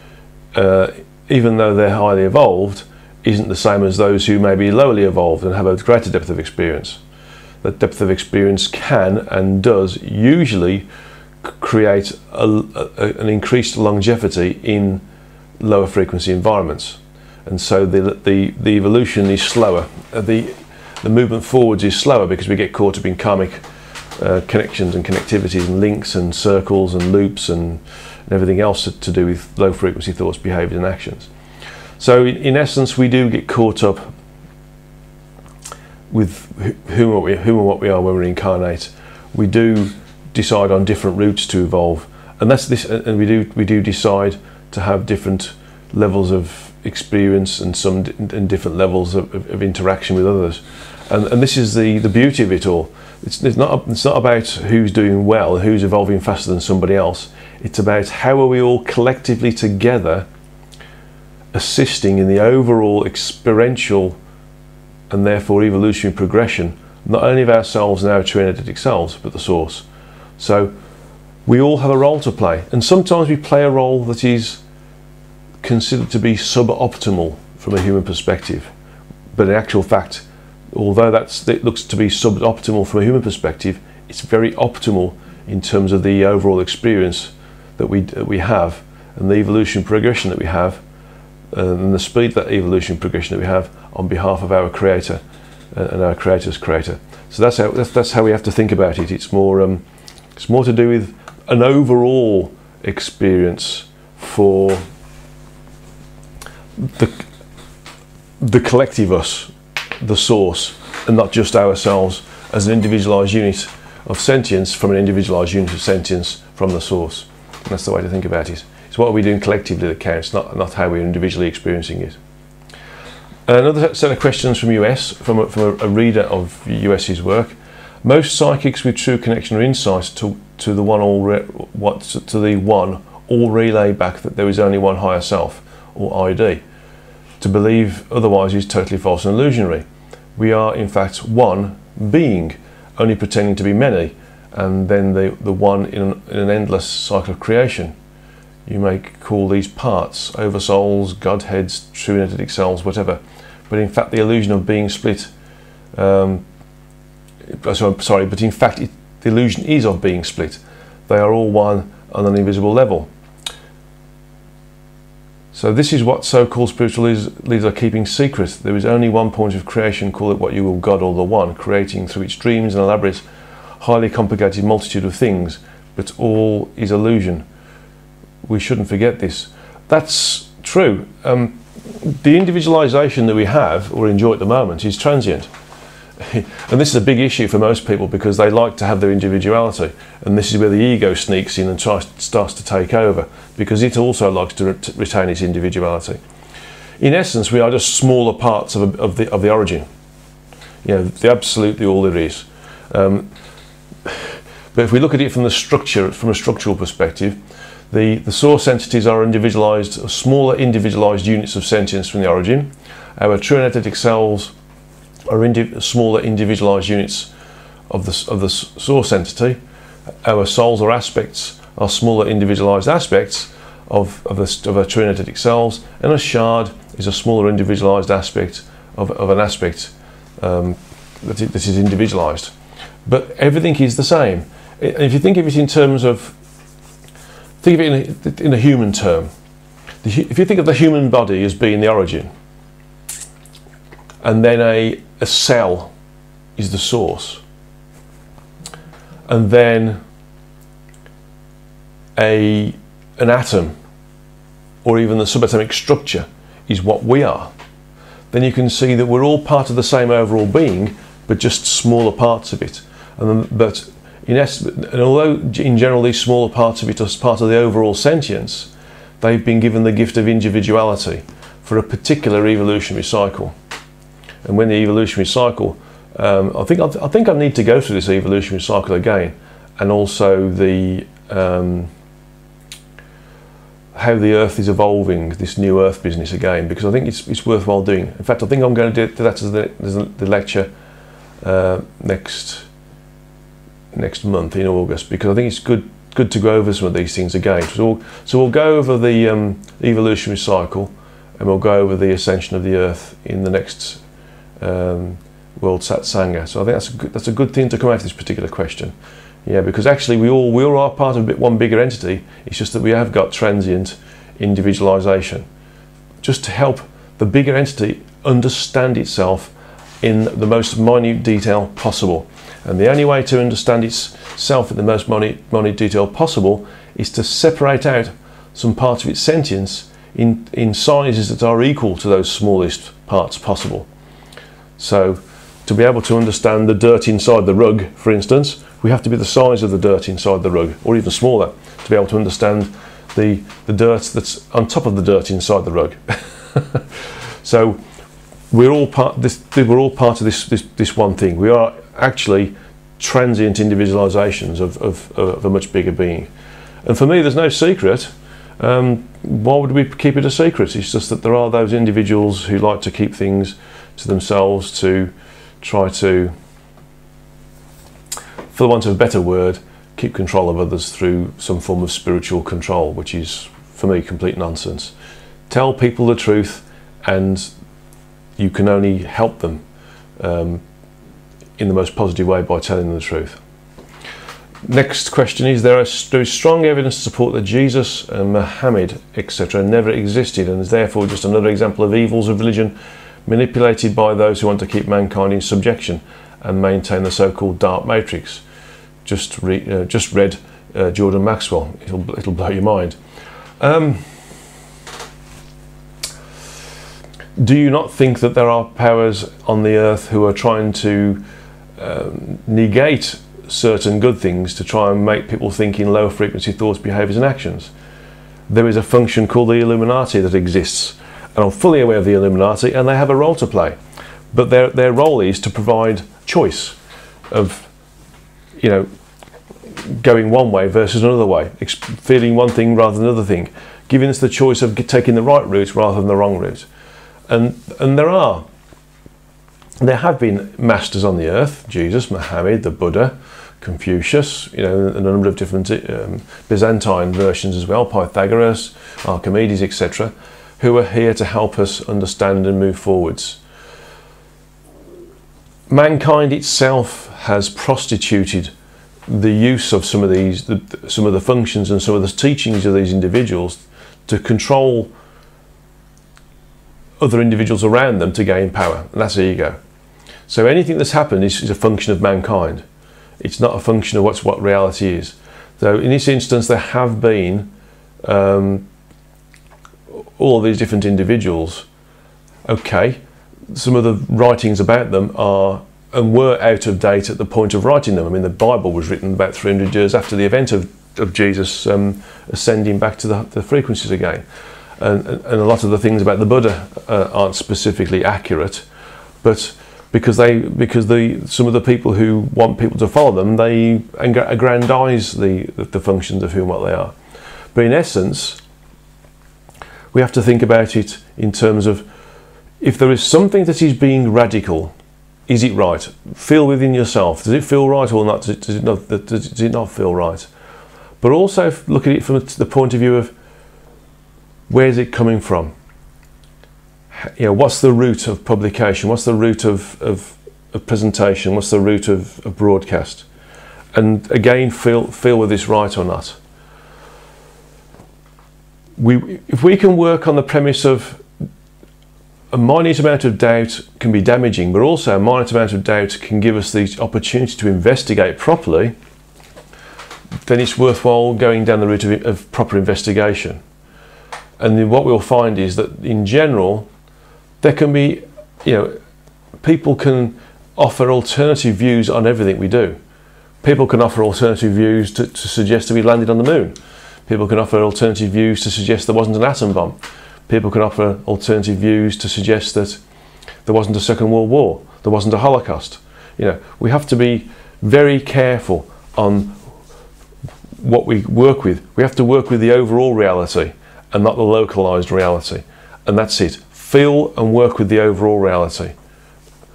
uh, even though they're highly evolved, isn't the same as those who may be lowly evolved and have a greater depth of experience. That depth of experience can and does usually create a, a, an increased longevity in lower frequency environments. And so the, the, the evolution is slower. Uh, the the movement forwards is slower because we get caught up in karmic uh, connections and connectivities and links and circles and loops and, and everything else to, to, do with low frequency thoughts, behaviors, and actions. So, in, in essence, we do get caught up with who and, we, who and what we are when we incarnate. We do decide on different routes to evolve, and that's this. And we do we do decide to have different levels of experience and some and different levels of, of, of interaction with others and, and this is the, the beauty of it all. It's, it's, not, it's not about who's doing well, who's evolving faster than somebody else. It's about how are we all collectively together assisting in the overall experiential and therefore evolutionary progression, not only of ourselves and our energetic selves, but the source. So we all have a role to play, and sometimes we play a role that is considered to be suboptimal from a human perspective, but in actual fact, although that's, it looks to be suboptimal from a human perspective, it's very optimal in terms of the overall experience that we, that we have and the evolution progression that we have and the speed that evolution progression that we have on behalf of our creator uh, and our creator's creator. So that's how, that's, that's how we have to think about it. It's more, um, it's more to do with an overall experience for the, the collective us, the source, and not just ourselves as an individualized unit of sentience from an individualized unit of sentience from the source. And that's the way to think about it. It's what we doing collectively that counts, not, not how we're individually experiencing it. Another set of questions from US, from a, from a, reader of US's work. Most psychics with true connection or insight to, to the one all what to the one all relay back that there is only one higher self or ID. To believe otherwise is totally false and illusionary. We are in fact one being, only pretending to be many, and then the, the one in an, in an endless cycle of creation. You may call these parts, oversouls, godheads, true energetic selves, whatever. But in fact, the illusion of being split, um, so, sorry, but in fact, it, the illusion is of being split. They are all one on an invisible level. So this is what so-called spiritual leaders are keeping secret. There is only one point of creation, call it what you will, God or the One, creating through its dreams and elaborate, highly complicated multitude of things, but all is illusion. We shouldn't forget this. That's true. Um, the individualization that we have or enjoy at the moment is transient. and this is a big issue for most people because they like to have their individuality. And this is where the ego sneaks in and tries, starts to take over because it also likes to re retain its individuality. In essence we are just smaller parts of, of, the, of the origin. You know the absolutely all there is. Um, but if we look at it from the structure from a structural perspective the, the source entities are individualized smaller individualized units of sentience from the origin. Our true energetic selves are smaller individualized units of the, of the source entity. Our souls or aspects are smaller individualized aspects of, of, the, of our true energetic selves, and a shard is a smaller individualized aspect of, of an aspect um, that, that is individualized. But everything is the same. If you think of it in terms of, think of it in a, in a human term, if you think of the human body as being the origin, and then a, a cell is the source. And then a, an atom or even the subatomic structure is what we are, then you can see that we're all part of the same overall being, but just smaller parts of it. And but in and although in general these smaller parts of it are part of the overall sentience, they've been given the gift of individuality for a particular evolutionary cycle and when the evolutionary cycle, um, I think I, think I need to go through this evolutionary cycle again, and also the um, how the Earth is evolving, this new Earth business again, because I think it's, it's worthwhile doing. In fact, I think I'm going to do that as the, as the lecture uh, next next month in August, because I think it's good good to go over some of these things again. So we'll, so we'll go over the um, evolutionary cycle, and we'll go over the ascension of the Earth in the next um, World Satsanga. So I think that's a good, that's a good thing to come out of this particular question. Yeah, because actually we all we all are part of bit one bigger entity. It's just that we have got transient individualization, just to help the bigger entity understand itself in the most minute detail possible. And the only way to understand itself in the most minute, minute detail possible is to separate out some parts of its sentience in, in sizes that are equal to those smallest parts possible. So to be able to understand the dirt inside the rug, for instance, we have to be the size of the dirt inside the rug, or even smaller, to be able to understand the, the dirt that's on top of the dirt inside the rug. so we're all part, this, we're all part of this, this, this one thing. We are actually transient individualizations of, of, of a much bigger being. And for me, there's no secret. Um, why would we keep it a secret? It's just that there are those individuals who like to keep things to themselves to try to, for the want of a better word, keep control of others through some form of spiritual control, which is, for me, complete nonsense. Tell people the truth, and you can only help them um, in the most positive way by telling them the truth. next question is there is, there is strong evidence to support that Jesus and Muhammad, etc., never existed and is therefore just another example of evils of religion manipulated by those who want to keep mankind in subjection and maintain the so called dark matrix. Just, re, uh, just read uh, Jordan Maxwell, it'll, it'll blow your mind. Um, do you not think that there are powers on the earth who are trying to um, negate certain good things to try and make people think in low frequency thoughts, behaviours, and actions? There is a function called the Illuminati that exists, and I'm fully aware of the Illuminati, and they have a role to play. But their, their role is to provide choice of, you know, going one way versus another way, feeling one thing rather than another thing, giving us the choice of taking the right route rather than the wrong route. And, and there are, there have been masters on the earth, Jesus, Muhammad, the Buddha, Confucius, you know, a number of different um, Byzantine versions as well, Pythagoras, Archimedes, etc., who are here to help us understand and move forwards. Mankind itself has prostituted the use of some of these, the, some of the functions and some of the teachings of these individuals to control other individuals around them to gain power. And that's ego. So anything that's happened is, is, a function of mankind. It's not a function of what's what reality is. So in this instance, there have been um, all these different individuals. Okay, some of the writings about them are and were out of date at the point of writing them. I mean, the Bible was written about 300 years after the event of, of Jesus um, ascending back to the, the frequencies again. And, and, a lot of the things about the Buddha uh, aren't specifically accurate, but because they because the some of the people who want people to follow them, they aggrandize the, the functions of who what they are. But in essence, we have to think about it in terms of if there is something that is being radical is it right? Feel within yourself. Does it feel right or not? Does it, not, does it not feel right? But also look at it from the point of view of where is it coming from? You know, what's the route of publication? What's the route of, of, of presentation? What's the route of, of broadcast? And again, feel feel whether it's right or not. We, if we can work on the premise of a minute amount of doubt can be damaging, but also a minute amount of doubt can give us the opportunity to investigate properly, then it's worthwhile going down the route of, of proper investigation. And what we'll find is that in general, there can be, you know, people can offer alternative views on everything we do. People can offer alternative views to, to suggest that we landed on the moon. People can offer alternative views to suggest there wasn't an atom bomb people can offer alternative views to suggest that there wasn't a Second World War, there wasn't a Holocaust. You know, we have to be very careful on what we work with. We have to work with the overall reality and not the localized reality. And that's it. Feel and work with the overall reality,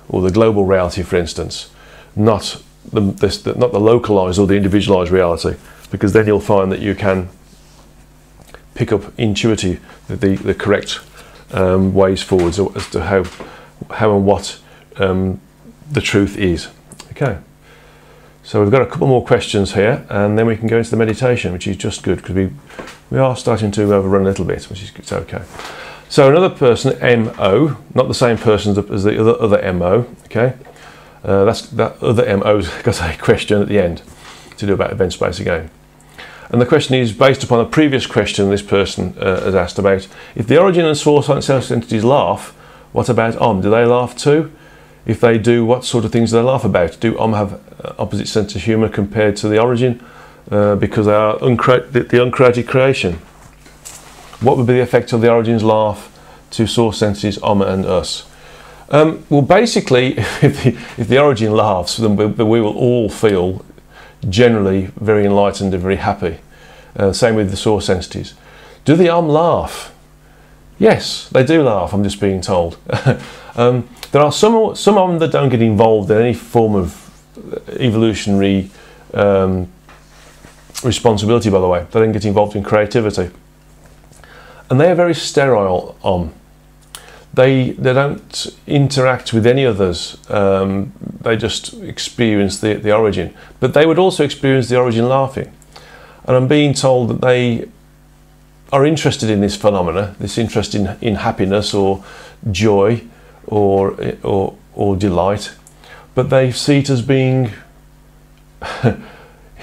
or the global reality, for instance, not the, this, not the localized or the individualized reality, because then you'll find that you can pick up intuitively the, the correct um, ways forwards as to how, how and what um, the truth is. Okay. So we've got a couple more questions here, and then we can go into the meditation, which is just good because we we are starting to overrun a little bit, which is it's okay. So another person, Mo, not the same person as the other other Mo. Okay, uh, that's that other Mo's got a question at the end to do about event space again. And the question is based upon a previous question this person uh, has asked about if the origin and source self entities laugh, what about Om? Do they laugh too? If they do, what sort of things do they laugh about? Do Om have uh, opposite sense of humour compared to the origin uh, because they are uncre- the, the, uncreated creation? What would be the effect of the origin's laugh to source entities Om and us? Um, well, basically, if the, if the origin laughs, then we, we will all feel generally very enlightened and very happy. Uh, same with the source entities. Do the Om laugh? Yes, they do laugh, I'm just being told. um, there are some, some of them that don't get involved in any form of evolutionary um, responsibility, by the way. They don't get involved in creativity. And they are very sterile Om. They they don't interact with any others. Um, they just experience the, the origin. But they would also experience the origin laughing. And I'm being told that they are interested in this phenomena, this interest in, in happiness or joy or, or, or delight, but they see it as being,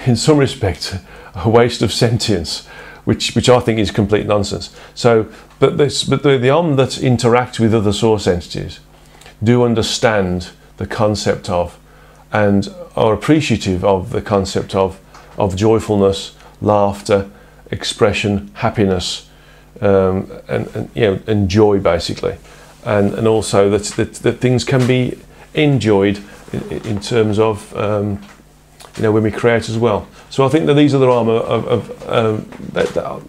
in some respects, a waste of sentience, which, which I think is complete nonsense. So, but, this, but the, the Om that interact with other source entities do understand the concept of and are appreciative of the concept of, of joyfulness, laughter, expression, happiness, um, and, and, you know, and joy basically, and and also that that, that things can be enjoyed in, in terms of um, you know when we create as well. So I think that these are the armor of, of um, that, that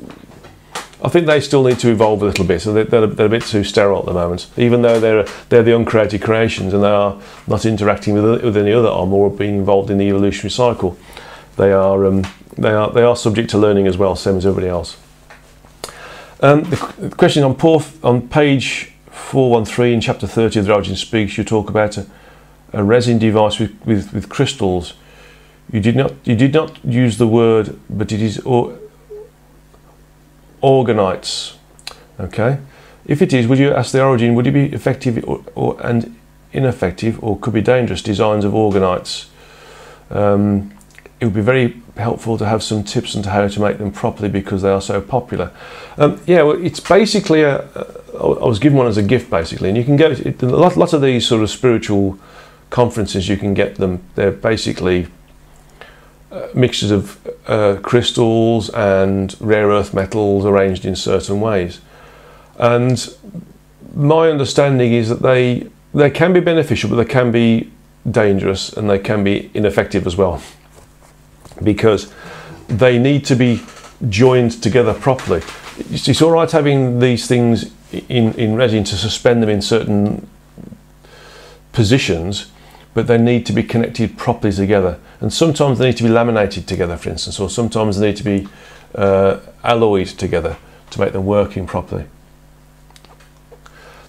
I think they still need to evolve a little bit. So they're, they're, they're, a bit too sterile at the moment, even though they're they're the uncreated creations and they are not interacting with, with any other arm or being involved in the evolutionary cycle. They are um, they are they are subject to learning as well, same as everybody else. Um, the question on, on page 413 in chapter 30 of the Origin Speaks, you talk about a, a resin device with, with, with, crystals. You did not you did not use the word, but it is or, orgonites. Okay, if it is, would you ask the origin? Would it be effective or, or and ineffective, or could be dangerous designs of orgonites? Um, it would be very helpful to have some tips on how to make them properly because they are so popular. Um, yeah, well, it's basically. I was given one as a gift basically, and you can go. a lot, lot of these sort of spiritual conferences. You can get them. They're basically uh, mixtures of uh, crystals and rare earth metals arranged in certain ways. And my understanding is that they they can be beneficial, but they can be dangerous and they can be ineffective as well because they need to be joined together properly. It's all right having these things in, in resin to suspend them in certain positions, but they need to be connected properly together. And sometimes they need to be laminated together, for instance, or sometimes they need to be uh, alloyed together to make them working properly.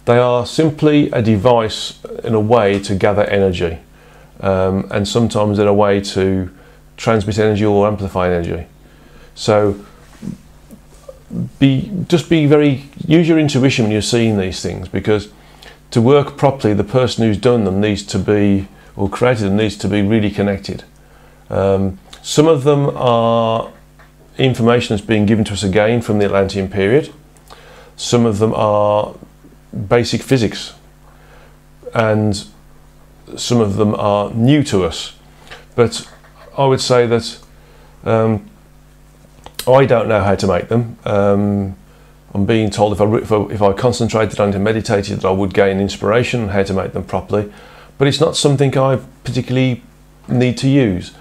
They are simply a device in a way to gather energy, um, and sometimes in a way to transmit energy or amplify energy. So be just be very use your intuition when you're seeing these things because to work properly, the person who's done them needs to be or created them needs to be really connected. Um, some of them are information that's being given to us again from the Atlantean period. Some of them are basic physics, and some of them are new to us. But I would say that um, I don't know how to make them. Um, I'm being told if I, if I, if I concentrated and meditated that I would gain inspiration on how to make them properly, but it's not something I particularly need to use.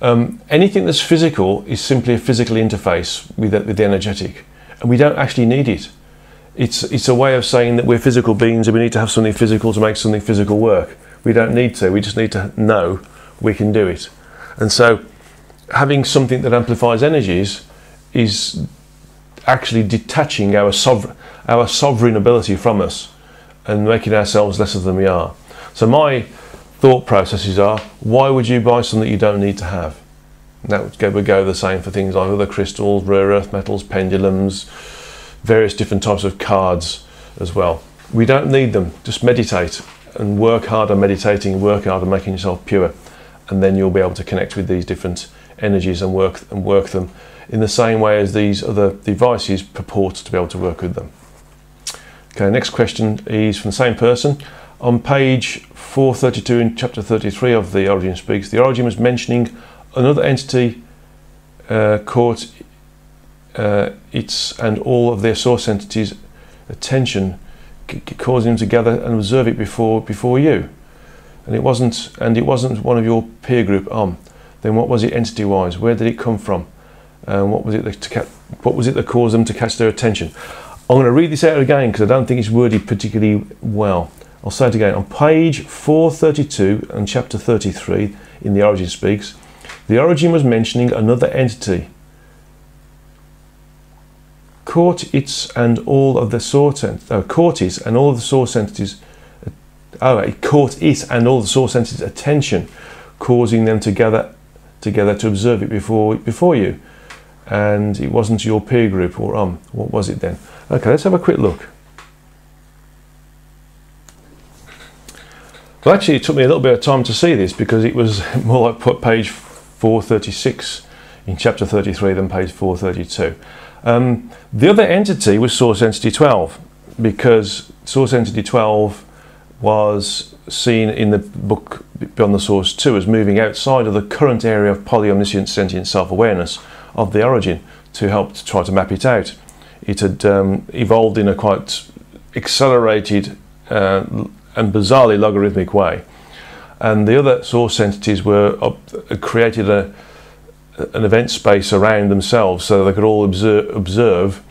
Um, anything that's physical is simply a physical interface with the, with the energetic, and we don't actually need it. It's it's a way of saying that we're physical beings and we need to have something physical to make something physical work. We don't need to. We just need to know we can do it. And so having something that amplifies energies is actually detaching our, sover- our sovereign ability from us and making ourselves lesser than we are. So my thought processes are, why would you buy something that you don't need to have? That would go, would go the same for things like other crystals, rare earth metals, pendulums, various different types of cards as well. We don't need them. Just meditate and work hard on meditating, work hard on making yourself pure and then you'll be able to connect with these different energies and work and work them in the same way as these other devices purport to be able to work with them. Okay, next question is from the same person. On page 432 in chapter 33 of the Origin Speaks, the Origin was mentioning another entity uh, caught uh, its and all of their source entities' attention, causing them to gather and observe it before before you and it wasn't and it wasn't one of your peer group um then what was it entity wise where did it come from and what was it that to what was it that caused them to catch their attention I'm going to read this out again because I don't think it's worded particularly well I'll say it again on page 432 and chapter 33 in the origin speaks the origin was mentioning another entity caught its and all of the source ent- uh, caught it and all of the source entities. Oh, it caught it and all the source entities' attention, causing them to gather together to observe it before before you. And it wasn't your peer group, or um, what was it then? Okay, let's have a quick look. Well, actually, it took me a little bit of time to see this because it was more like page 436 in chapter 33 than page 432. Um, the other entity was source entity 12 because source entity 12 was seen in the book Beyond the Source 2 as moving outside of the current area of polyomniscient sentient self awareness of the origin to help to try to map it out. It had um, evolved in a quite accelerated uh, and bizarrely logarithmic way. And the other source entities were created a, an event space around themselves so they could all observe, observe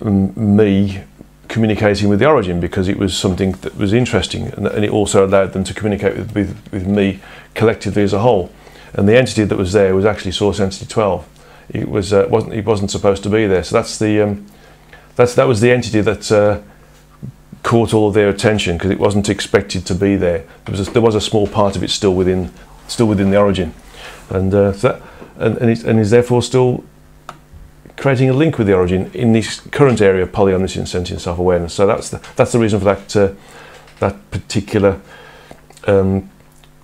me communicating with the origin because it was something that was interesting and, and it also allowed them to communicate with, with, with, me collectively as a whole. And the entity that was there was actually source entity 12. It was uh, wasn't it wasn't supposed to be there. So that's the um, that's that was the entity that uh, caught all of their attention because it wasn't expected to be there. There was a, there was a small part of it still within still within the origin, and uh, that and and, it, and is therefore still creating a link with the origin in this current area of polyomniscient sentient self-awareness. So that's the that's the reason for that uh, that particular um,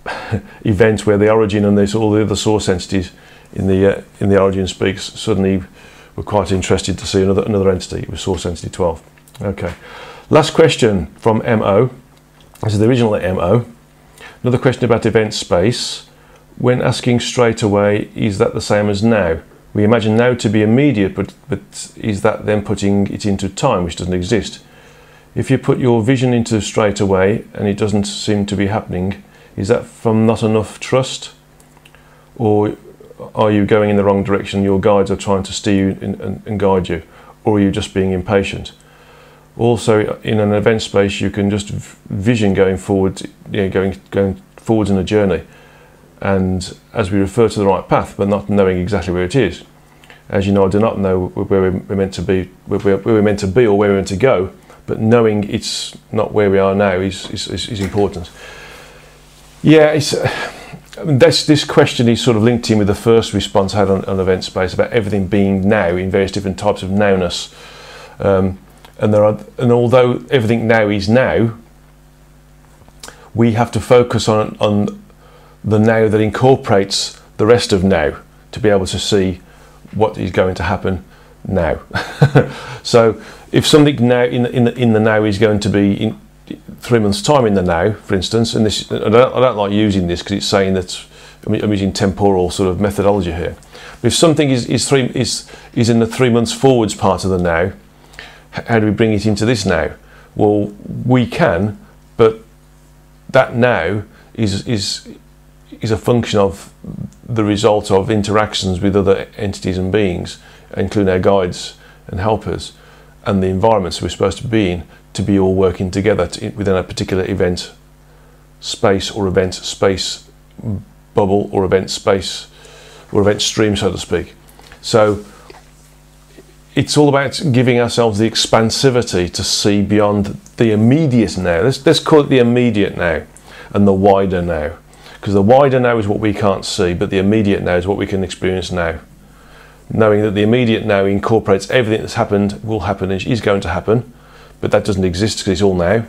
event where the origin and this all the other source entities in the uh, in the origin speaks suddenly were quite interested to see another another entity. It was source entity 12. Okay. Last question from MO. This is the original MO. Another question about event space. When asking straight away, is that the same as now? We imagine now to be immediate, but, but is that then putting it into time, which doesn't exist? If you put your vision into straight away and it doesn't seem to be happening, is that from not enough trust? Or are you going in the wrong direction? Your guides are trying to steer you and, and guide you? Or are you just being impatient? also in an event space you can just vision going forward you know, going going forwards in a journey and as we refer to the right path but not knowing exactly where it is as you know I do not know where we're meant to be where we're meant to be or where we're meant to go but knowing it's not where we are now is is, is, is important yeah it's Mean, this, this question is sort of linked in with the first response I had on, on event space about everything being now in various different types of nowness. Um, and there are and although everything now is now we have to focus on on the now that incorporates the rest of now to be able to see what is going to happen now. So if something now in the, in the, in the now is going to be in three months time in the now for instance and this I don't, I don't like using this because it's saying that I'm using temporal sort of methodology here but if something is, is three is is in the three months forwards part of the now how do we bring it into this now? Well, we can, but that now is is is a function of the result of interactions with other entities and beings, including our guides and helpers, and the environments we're supposed to be in to be all working together to, within a particular event space or event space bubble or event space or event stream, so to speak. So it's all about giving ourselves the expansivity to see beyond the immediate now. Let's, let's call it the immediate now and the wider now. Because the wider now is what we can't see, but the immediate now is what we can experience now. Knowing that the immediate now incorporates everything that's happened, will happen, is going to happen, but that doesn't exist because it's all now,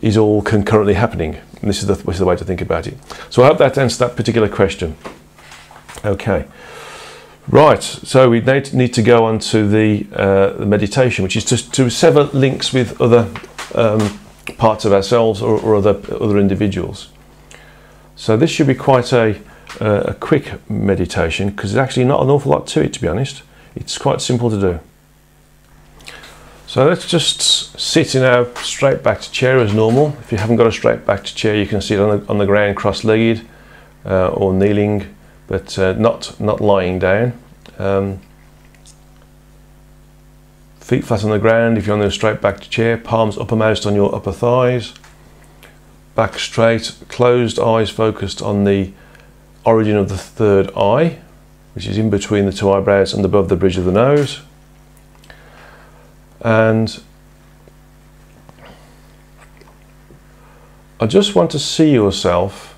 is all concurrently happening. And this is, the, this is the way to think about it. So I hope that answers that particular question. Okay. Right, so we need to go on to the, uh, the meditation, which is to, to sever links with other um, parts of ourselves or, or, other, other individuals. So this should be quite a, uh, a quick meditation because there's actually not an awful lot to it, to be honest. It's quite simple to do. So let's just sit in our straight backed chair as normal. If you haven't got a straight backed chair, you can sit on the, on the ground cross legged uh, or kneeling but uh, not not lying down. Um, feet flat on the ground if you're on the straight backed chair, palms uppermost on your upper thighs, back straight, closed eyes focused on the origin of the third eye, which is in between the two eyebrows and above the bridge of the nose. And I just want to see yourself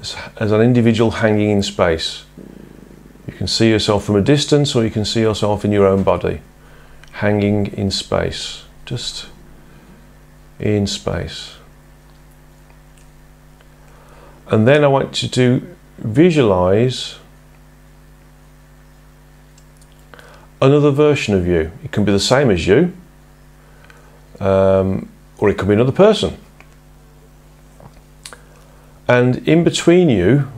as, as an individual hanging in space. You can see yourself from a distance or you can see yourself in your own body hanging in space, just in space. And then I want you to visualize another version of you. It can be the same as you, um, or it could be another person. And in between you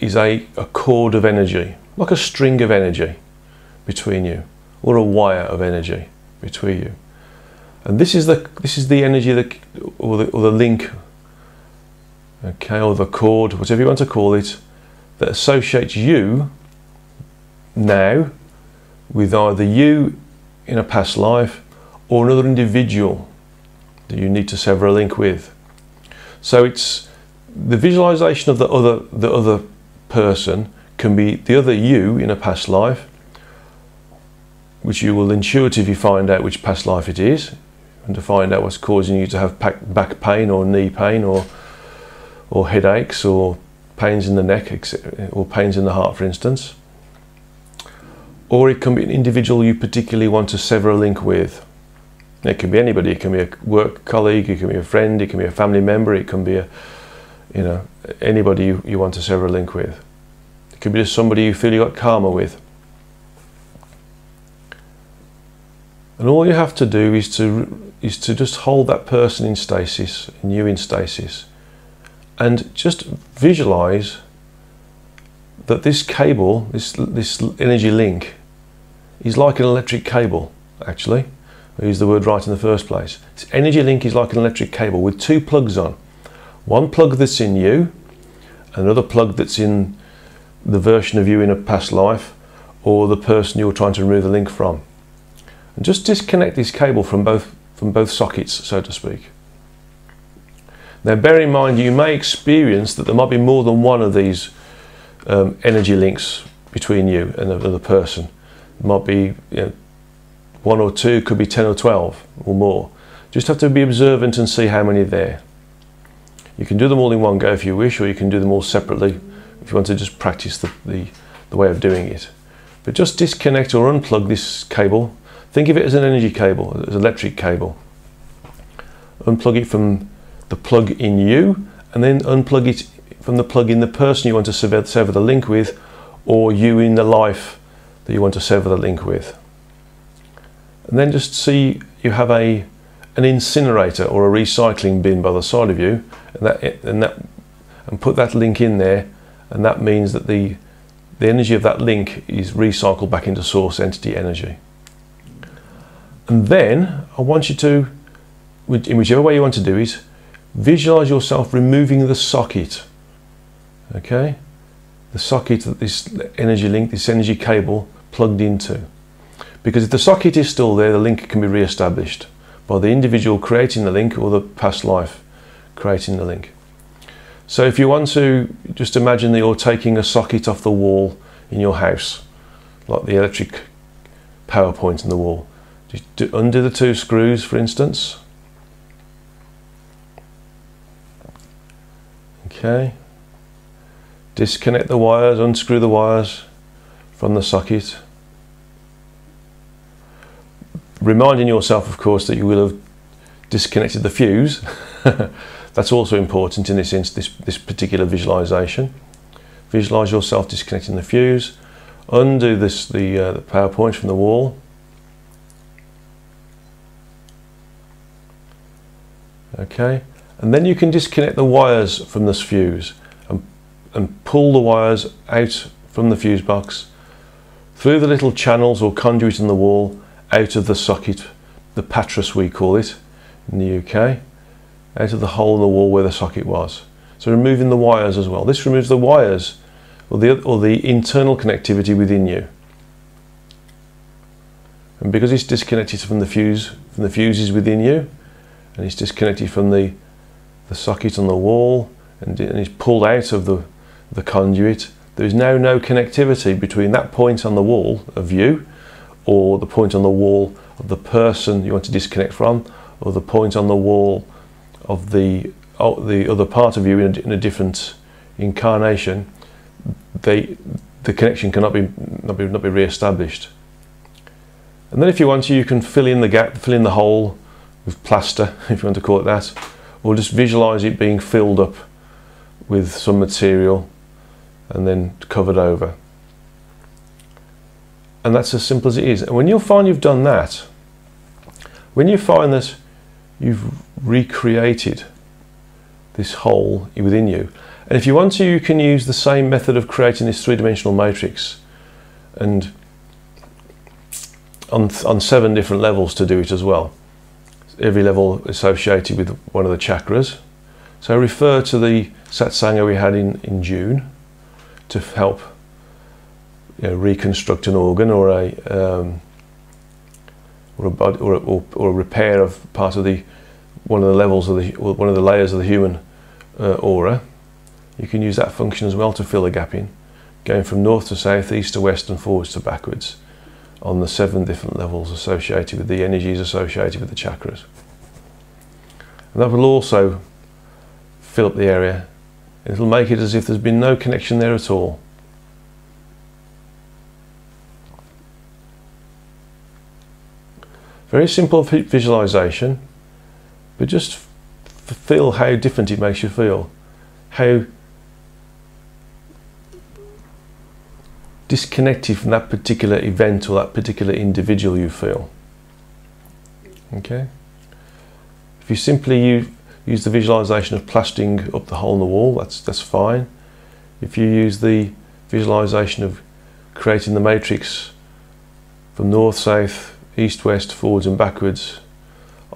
is a, a cord of energy, like a string of energy between you, or a wire of energy between you. And this is the this is the energy that, or the, or the link, okay, or the cord, whatever you want to call it, that associates you now with either you in a past life or another individual that you need to sever a link with. So it's the visualization of the other the other person can be the other you in a past life, which you will intuitively find out which past life it is, and to find out what's causing you to have back pain or knee pain or or headaches or pains in the neck or pains in the heart, for instance or it can be an individual you particularly want to sever a link with. It can be anybody. It can be a work colleague. It can be a friend. It can be a family member. It can be a, you know, anybody you, you want to sever a link with. It could be just somebody you feel you got karma with. And all you have to do is to is to just hold that person in stasis, and you in stasis, and just visualize that this cable, this this energy link, is like an electric cable, actually. I used the word right in the first place. This energy link is like an electric cable with two plugs on. One plug that's in you, another plug that's in the version of you in a past life, or the person you're trying to remove the link from. And just disconnect this cable from both from both sockets, so to speak. Now bear in mind you may experience that there might be more than one of these um, energy links between you and another person might be you know, one or two, could be 10 or 12 or more. Just have to be observant and see how many are there. You can do them all in one go if you wish, or you can do them all separately if you want to just practice the, the, the way of doing it. But just disconnect or unplug this cable. Think of it as an energy cable, as an electric cable. Unplug it from the plug in you, and then unplug it from the plug in the person you want to sever, sever the link with, or you in the life that you want to sever the link with. And then just see you have a an incinerator or a recycling bin by the side of you, and that and that and put that link in there, and that means that the the energy of that link is recycled back into source entity energy. And then I want you to, in whichever way you want to do it, visualize yourself removing the socket. Okay, the socket that this energy link, this energy cable plugged into. Because if the socket is still there, the link can be re-established by the individual creating the link or the past life creating the link. So if you want to just imagine that you're taking a socket off the wall in your house, like the electric power point in the wall, just undo the two screws for instance. Okay. Disconnect the wires, unscrew the wires, from the socket. Reminding yourself, of course, that you will have disconnected the fuse. That's also important in this, this, this particular visualization. Visualize yourself disconnecting the fuse. Undo this, the, uh, the power point from the wall. Okay, and then you can disconnect the wires from this fuse and, pull the wires out from the fuse box through the little channels or conduit in the wall out of the socket, the pattress we call it in the UK, out of the hole in the wall where the socket was. So removing the wires as well. This removes the wires or the, or the internal connectivity within you. And because it's disconnected from the fuse, from the fuses within you, and it's disconnected from the, the socket on the wall, and, and it's pulled out of the, the conduit, there is now no connectivity between that point on the wall of you or the point on the wall of the person you want to disconnect from, or the point on the wall of the oh, the other part of you in a, in a different incarnation, they the connection cannot be not be not be re-established. And then if you want to, you can fill in the gap, fill in the hole with plaster, if you want to call it that, or just visualize it being filled up with some material and then covered over. And that's as simple as it is. And when you'll find you've done that, when you find that you've recreated this hole within you, and if you want to, you can use the same method of creating this three-dimensional matrix and on, on seven different levels to do it as well. Every level associated with one of the chakras. So refer to the satsanga we had in, in June to help you know, reconstruct an organ or a, um, or, a body, or, a, or, or, a repair of part of the one of the levels of the one of the layers of the human uh, aura. You can use that function as well to fill the gap in, going from north to south, east to west, and forwards to backwards on the seven different levels associated with the energies associated with the chakras. And that will also fill up the area. It'll make it as if there's been no connection there at all. Very simple visualization, but just feel how different it makes you feel. How disconnected from that particular event or that particular individual you feel. Okay? If you simply use, use the visualization of plastering up the hole in the wall, that's, that's fine. If you use the visualization of creating the matrix from north, south, east, west, forwards and backwards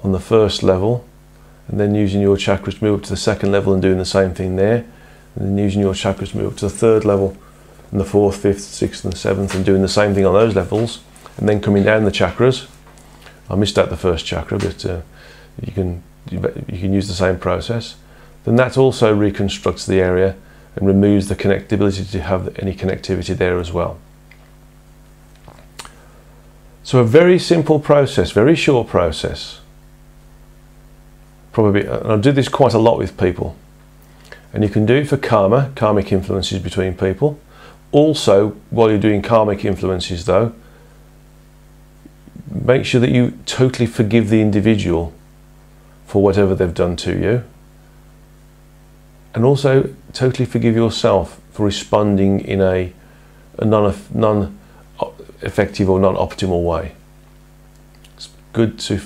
on the first level, and then using your chakras to move up to the second level and doing the same thing there, and then using your chakras to move up to the third level and the fourth, fifth, sixth, and seventh, and doing the same thing on those levels, and then coming down the chakras. I missed out the first chakra, but uh, you can you can use the same process. Then that also reconstructs the area and removes the connectability to have any connectivity there as well. So a very simple process, very short process. Probably, and I do this quite a lot with people. And you can do it for karma, karmic influences between people. Also, while you're doing karmic influences though, make sure that you totally forgive the individual for whatever they've done to you. And also totally forgive yourself for responding in a, a non, non effective or non optimal way. It's good to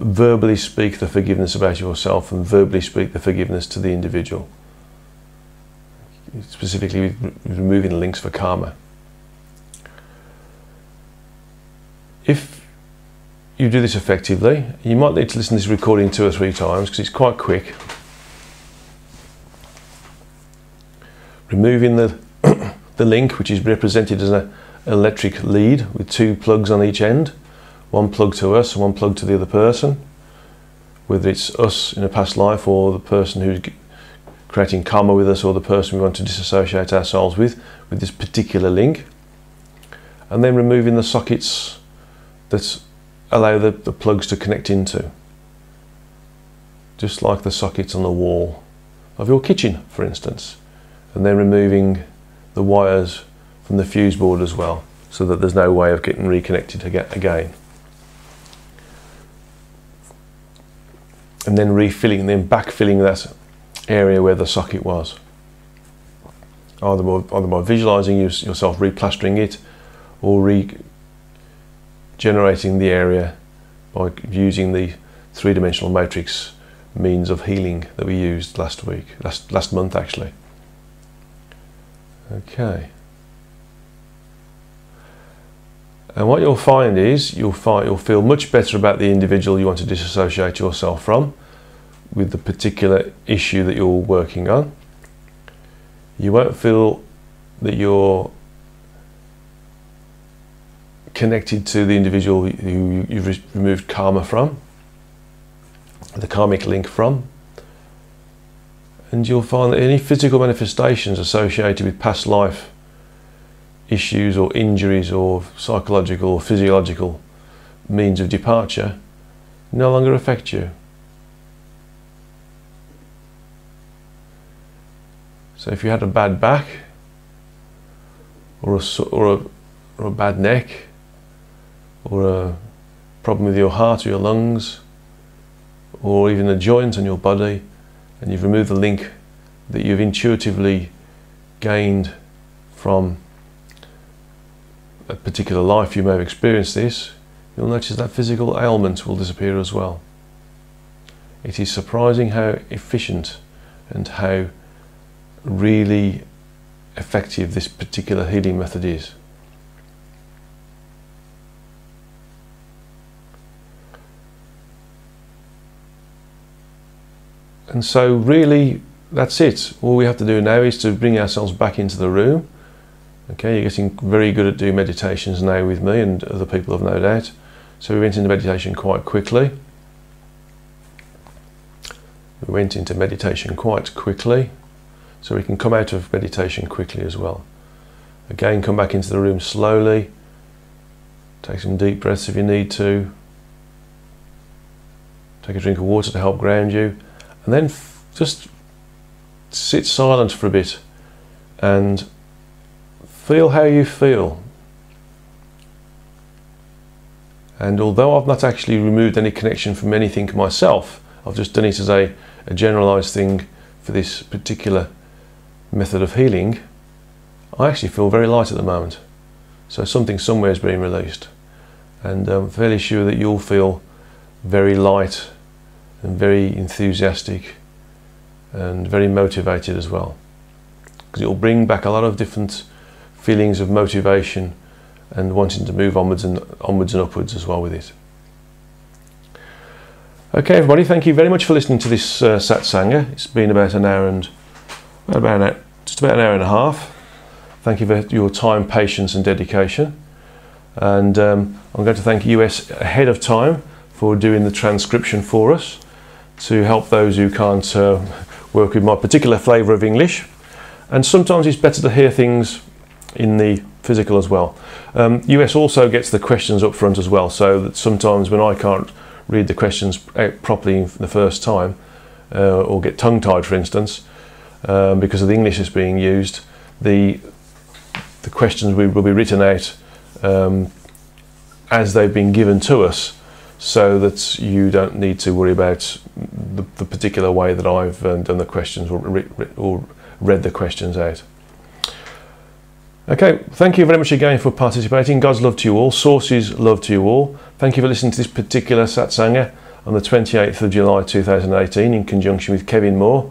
verbally speak the forgiveness about yourself and verbally speak the forgiveness to the individual specifically removing links for karma. If you do this effectively, you might need to listen to this recording two or three times because it's quite quick. Removing the, the link, which is represented as an electric lead with two plugs on each end, one plug to us and one plug to the other person, whether it's us in a past life or the person who's creating karma with us or the person we want to disassociate ourselves with, with this particular link. And then removing the sockets that allow the, the plugs to connect into. Just like the sockets on the wall of your kitchen, for instance. And then removing the wires from the fuse board as well, so that there's no way of getting reconnected again. And then refilling, then backfilling that area where the socket was. Either by, either by visualizing yourself replastering it or regenerating the area by using the three-dimensional matrix means of healing that we used last week, last, last month actually. Okay. And what you'll find is you'll find you'll feel much better about the individual you want to disassociate yourself from with the particular issue that you're working on. You won't feel that you're connected to the individual who you've removed karma from, the karmic link from. And you'll find that any physical manifestations associated with past life issues or injuries or psychological or physiological means of departure no longer affect you. So if you had a bad back or a, or a, or a bad neck or a problem with your heart or your lungs or even a joint on your body and you've removed the link that you've intuitively gained from a particular life you may have experienced this, you'll notice that physical ailment will disappear as well. It is surprising how efficient and how really effective this particular healing method is. And so really that's it. All we have to do now is to bring ourselves back into the room. Okay, you're getting very good at doing meditations now with me and other people have no doubt. So we went into meditation quite quickly. We went into meditation quite quickly. So we can come out of meditation quickly as well. Again, come back into the room slowly. Take some deep breaths if you need to. Take a drink of water to help ground you. And then just sit silent for a bit and feel how you feel. And although I've not actually removed any connection from anything to myself, I've just done it as a, a generalized thing for this particular method of healing, I actually feel very light at the moment. So something somewhere is being released. And I'm fairly sure that you'll feel very light and very enthusiastic and very motivated as well. Because it will bring back a lot of different feelings of motivation and wanting to move onwards and onwards and upwards as well with it. Okay, everybody, thank you very much for listening to this uh, satsanga. It's been about an hour and about an, just about an hour and a half. Thank you for your time, patience, and dedication. And um, I'm going to thank US ahead of time for doing the transcription for us to help those who can't uh, work with my particular flavour of English. And sometimes it's better to hear things in the physical as well. Um, US also gets the questions up front as well, so that sometimes when I can't read the questions out properly the first time, uh, or get tongue tied, for instance, um, because of the English that's being used, the the questions will be written out um, as they've been given to us so that you don't need to worry about the, the particular way that I've uh, done the questions or, re, or read the questions out. Okay, thank you very much again for participating. God's love to you all. Sources love to you all. Thank you for listening to this particular satsanga on the 28th of July 2018 in conjunction with Kevin Moore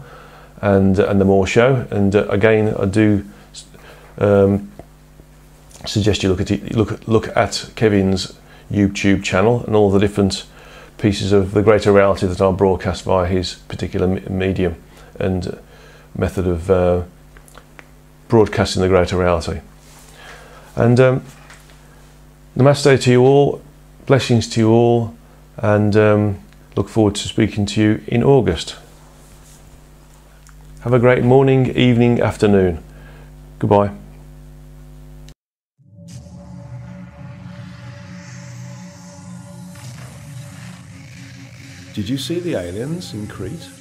and, and the Moore Show. And uh, again, I do um, suggest you look at it, look, look at Kevin's YouTube channel and all the different pieces of the greater reality that are broadcast via his particular medium and method of uh, broadcasting the greater reality. And um, namaste to you all, blessings to you all, and um, look forward to speaking to you in August. Have a great morning, evening, afternoon. Goodbye. Did you see the aliens in Crete?